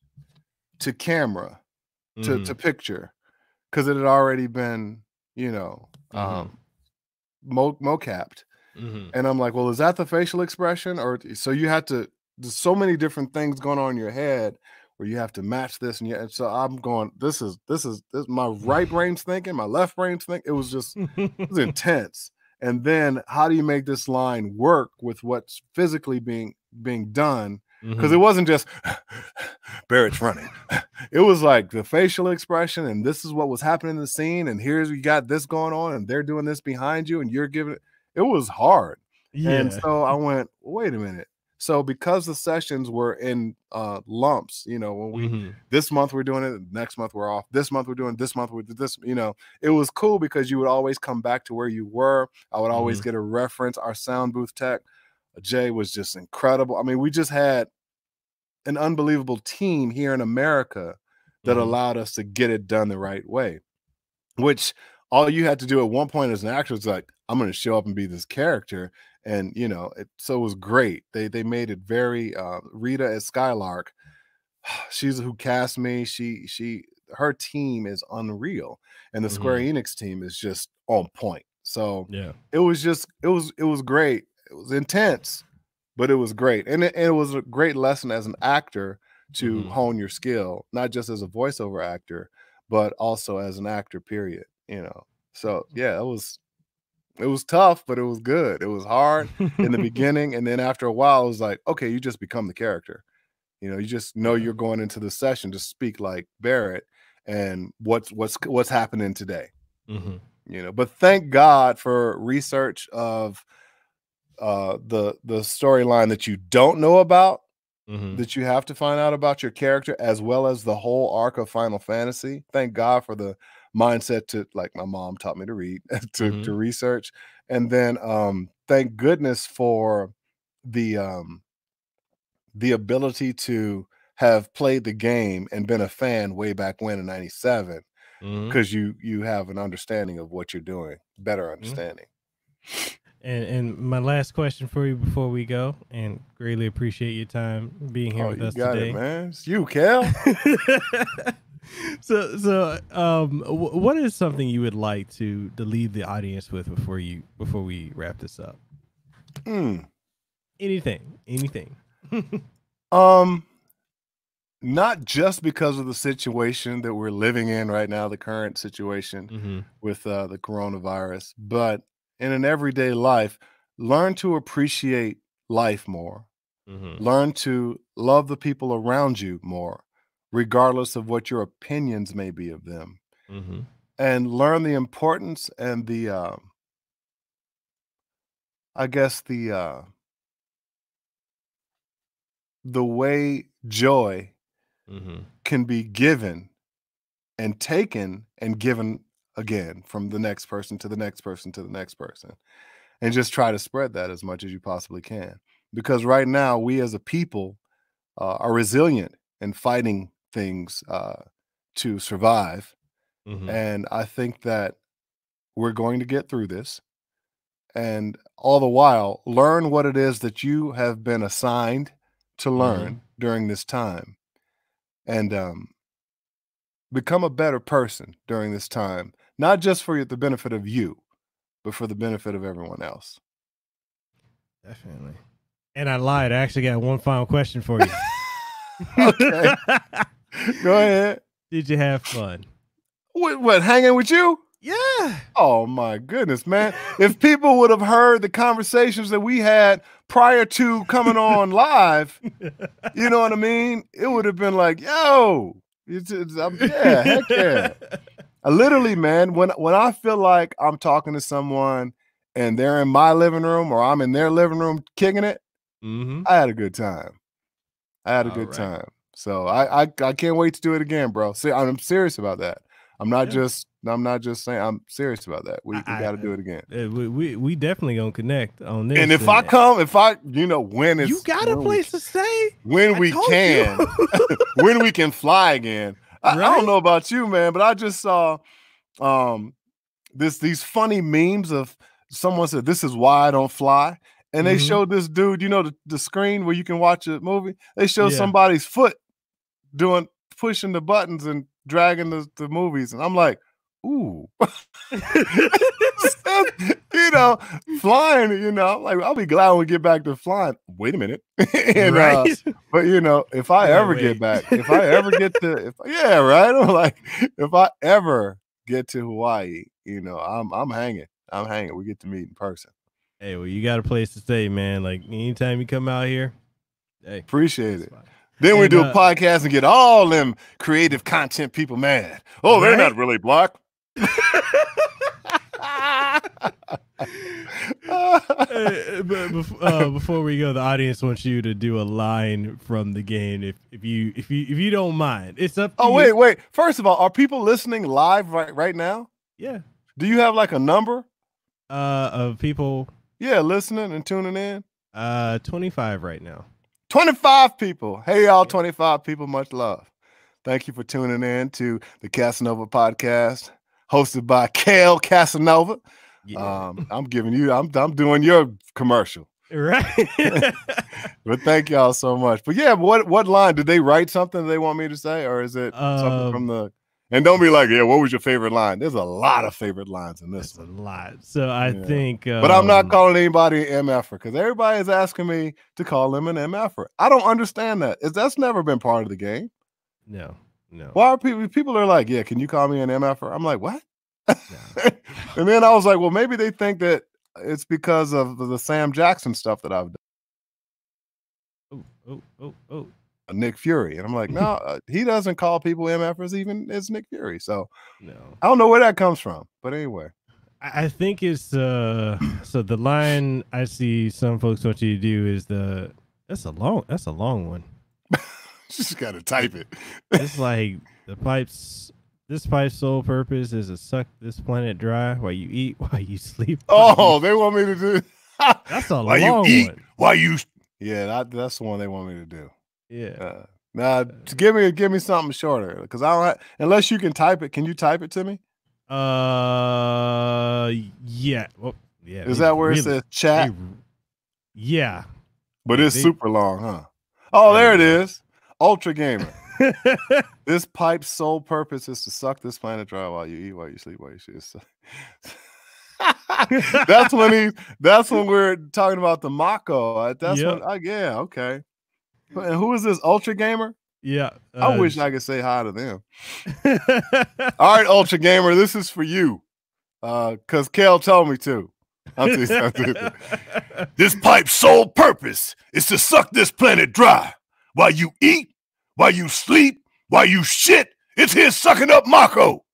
Speaker 2: to camera, to, mm-hmm. to picture, because it had already been, you know, mm-hmm. um, mo mocapped. Mm-hmm. And I'm like, well, is that the facial expression? Or so you had to, there's so many different things going on in your head where you have to match this. And, yeah, and so I'm going, this is, this is, this my right brain's thinking, my left brain's thinking. It was just, it was intense. And then how do you make this line work with what's physically being, being done? Because mm-hmm. it wasn't just Barrett's running. It was like the facial expression, and this is what was happening in the scene, and here's you got this going on, and they're doing this behind you, and you're giving it it was hard. Yeah. And so I went, wait a minute. So because the sessions were in uh lumps, you know, when we mm-hmm. this month we're doing it, next month we're off. This month we're doing this month we did this, you know, it was cool because you would always come back to where you were. I would always mm-hmm. get a reference. Our sound booth tech, Jay was just incredible. I mean, we just had an unbelievable team here in America that mm-hmm. allowed us to get it done the right way. Which all you had to do at one point as an actor was like, I'm going to show up and be this character. And you know, it, so it was great. They they made it very uh, Rita as Skylark. She's who cast me. She she her team is unreal, and the mm-hmm. Square Enix team is just on point. So
Speaker 1: yeah,
Speaker 2: it was just it was it was great. It was intense, but it was great, and it, and it was a great lesson as an actor to mm-hmm. hone your skill, not just as a voiceover actor, but also as an actor. Period. You know. So yeah, it was it was tough, but it was good. It was hard in the beginning, and then after a while, it was like, okay, you just become the character. You know, you just know you're going into the session to speak like Barrett, and what's what's what's happening today. Mm-hmm. You know, but thank God for research of uh, the the storyline that you don't know about, mm-hmm. that you have to find out about your character, as well as the whole arc of Final Fantasy. Thank God for the mindset to like my mom taught me to read to, mm-hmm. to research and then um thank goodness for the um the ability to have played the game and been a fan way back when in 97 because mm-hmm. you you have an understanding of what you're doing better mm-hmm. understanding
Speaker 1: mm-hmm. and and my last question for you before we go and greatly appreciate your time being here oh, with us today
Speaker 2: it, man it's you cal
Speaker 1: so so um w- what is something you would like to to leave the audience with before you before we wrap this up
Speaker 2: mm.
Speaker 1: anything anything
Speaker 2: um not just because of the situation that we're living in right now the current situation mm-hmm. with uh, the coronavirus but in an everyday life learn to appreciate life more mm-hmm. learn to love the people around you more regardless of what your opinions may be of them, mm-hmm. and learn the importance and the, uh, I guess the uh, the way joy mm-hmm. can be given and taken and given again from the next person to the next person to the next person and just try to spread that as much as you possibly can because right now we as a people uh, are resilient and fighting things uh, to survive. Mm-hmm. And I think that we're going to get through this. And all the while, learn what it is that you have been assigned to learn mm-hmm. during this time. And um, become a better person during this time, not just for the benefit of you, but for the benefit of everyone else.
Speaker 1: Definitely. And I lied. I actually got one final question for you.
Speaker 2: okay. Go ahead.
Speaker 1: Did you have fun?
Speaker 2: What, what hanging with you?
Speaker 1: Yeah.
Speaker 2: Oh my goodness, man. if people would have heard the conversations that we had prior to coming on live, you know what I mean? It would have been like, yo, it's, it's, I'm, yeah, heck yeah. I literally, man, when when I feel like I'm talking to someone and they're in my living room or I'm in their living room kicking it,
Speaker 1: mm-hmm.
Speaker 2: I had a good time. I had a All good right. time. So I, I I can't wait to do it again, bro. See, I'm serious about that. I'm not yeah. just I'm not just saying I'm serious about that. We, we got to do it again.
Speaker 1: We, we we definitely gonna connect on this.
Speaker 2: And if and I come, if I you know when
Speaker 1: you got a place
Speaker 2: we,
Speaker 1: to stay
Speaker 2: when I we can when we can fly again. I, right? I, don't know about you, man, but I just saw um this these funny memes of someone said this is why I don't fly. And they mm-hmm. showed this dude, you know, the, the screen where you can watch a movie. They showed yeah. somebody's foot doing pushing the buttons and dragging the, the movies. And I'm like, ooh. you know, flying, you know, like I'll be glad when we get back to flying. Wait a minute. and, uh, right. Uh, but you know, if I yeah, ever wait. get back, if I ever get to if yeah, right. I'm like, if I ever get to Hawaii, you know, I'm I'm hanging. I'm hanging. We get to meet in person.
Speaker 1: Hey, well, you got a place to stay, man. Like anytime you come out here, hey,
Speaker 2: appreciate it. Fine. Then and, we do a uh, podcast and get all them creative content people mad. Oh, right? they're not really black.
Speaker 1: but uh, before we go, the audience wants you to do a line from the game, if if you if you if you don't mind. It's up.
Speaker 2: oh wait, wait. First of all, are people listening live right right now?
Speaker 1: Yeah.
Speaker 2: Do you have like a number?
Speaker 1: Uh, of people.
Speaker 2: Yeah, listening and tuning in.
Speaker 1: Uh, twenty five right now.
Speaker 2: 25 people. Hey, y'all, 25 people. Much love. Thank you for tuning in to the Kasanova podcast, hosted by Kale Kasanova. Yeah. Um, I'm giving you, I'm, I'm doing your commercial.
Speaker 1: Right.
Speaker 2: but thank y'all so much. But yeah, what what line did they write something they want me to say, or is it um, something from the and don't be like, yeah, what was your favorite line? There's a lot of favorite lines in this.
Speaker 1: One. A lot. So I yeah. think,
Speaker 2: um, but I'm not um, calling anybody an MFer because everybody is asking me to call them an MFer. I don't understand that. Is that's never been part of the game?
Speaker 1: No, no.
Speaker 2: Why are people? People are like, yeah, can you call me an MFer? I'm like, what? No. and then I was like, well, maybe they think that it's because of the Sam Jackson stuff that I've
Speaker 1: done. Oh, oh, oh, oh.
Speaker 2: Nick Fury. And I'm like, no, uh, he doesn't call people MFers even as Nick Fury. So
Speaker 1: no,
Speaker 2: I don't know where that comes from. But anyway.
Speaker 1: I think it's uh so the line I see some folks want you to do is the that's a long that's a long one.
Speaker 2: Just gotta type it.
Speaker 1: it's like the pipes this pipe's sole purpose is to suck this planet dry while you eat, while you sleep.
Speaker 2: Oh, they want me to do
Speaker 1: that's a while long you eat, one.
Speaker 2: While you Yeah, that, that's the one they want me to do.
Speaker 1: Yeah. Uh,
Speaker 2: now, uh, give me give me something shorter because I don't have, unless you can type it. Can you type it to me?
Speaker 1: Uh, yeah. Well, yeah.
Speaker 2: Is that where really, it says chat?
Speaker 1: yeah.
Speaker 2: But it's they, super long, huh? Oh, there it is. Ultra gamer. this pipe's sole purpose is to suck this planet dry while you eat, while you sleep, while you shit. that's when he. That's when we're talking about the Mako. That's yep. when. Uh, yeah. Okay. And who is this Ultra Gamer?
Speaker 1: Yeah.
Speaker 2: Uh, I wish I could say hi to them. All right, Ultra Gamer, this is for you. Uh, cause Kel told me to. this pipe's sole purpose is to suck this planet dry. While you eat, while you sleep, while you shit, it's here sucking up Mako.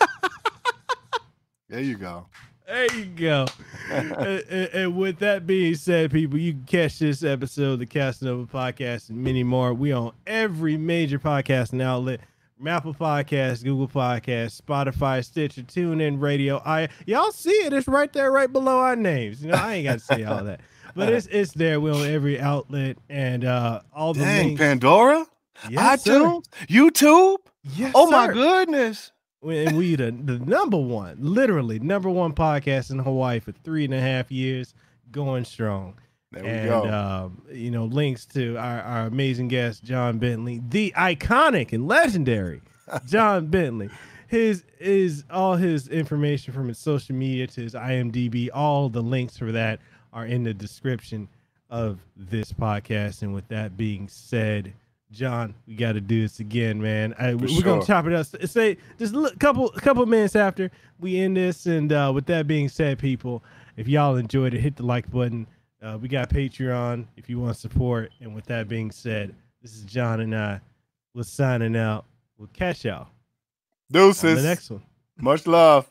Speaker 2: there you go.
Speaker 1: There you go. and, and, and, with that being said, people, you can catch this episode of the Kasanova Podcast and many more. We on every major podcasting outlet. Apple Podcast, Google Podcast, Spotify, Stitcher, TuneIn Radio. I y'all see it. It's right there, right below our names. You know, I ain't got to say all that, but it's it's there. We on every outlet and uh all the
Speaker 2: Dang, links. Pandora, yes, iTunes, sir. YouTube.
Speaker 1: Yes,
Speaker 2: oh
Speaker 1: sir.
Speaker 2: my goodness
Speaker 1: and we the, the number one, literally number one podcast in Hawaii for three and a half years, going strong.
Speaker 2: There we
Speaker 1: and,
Speaker 2: go.
Speaker 1: Um, you know, links to our, our amazing guest, John Bentley, the iconic and legendary John Bentley. His is all his information from his social media to his IMDb. All the links for that are in the description of this podcast. And with that being said, John, we got to do this again, man. I, we're sure. gonna chop it up. Say just a couple couple minutes after we end this, and uh, with that being said, people, if y'all enjoyed it, hit the like button, Uh, we got Patreon if you want support. And with that being said, this is John and I. We're signing out. We'll catch y'all.
Speaker 2: Deuces.
Speaker 1: On the next one.
Speaker 2: Much love.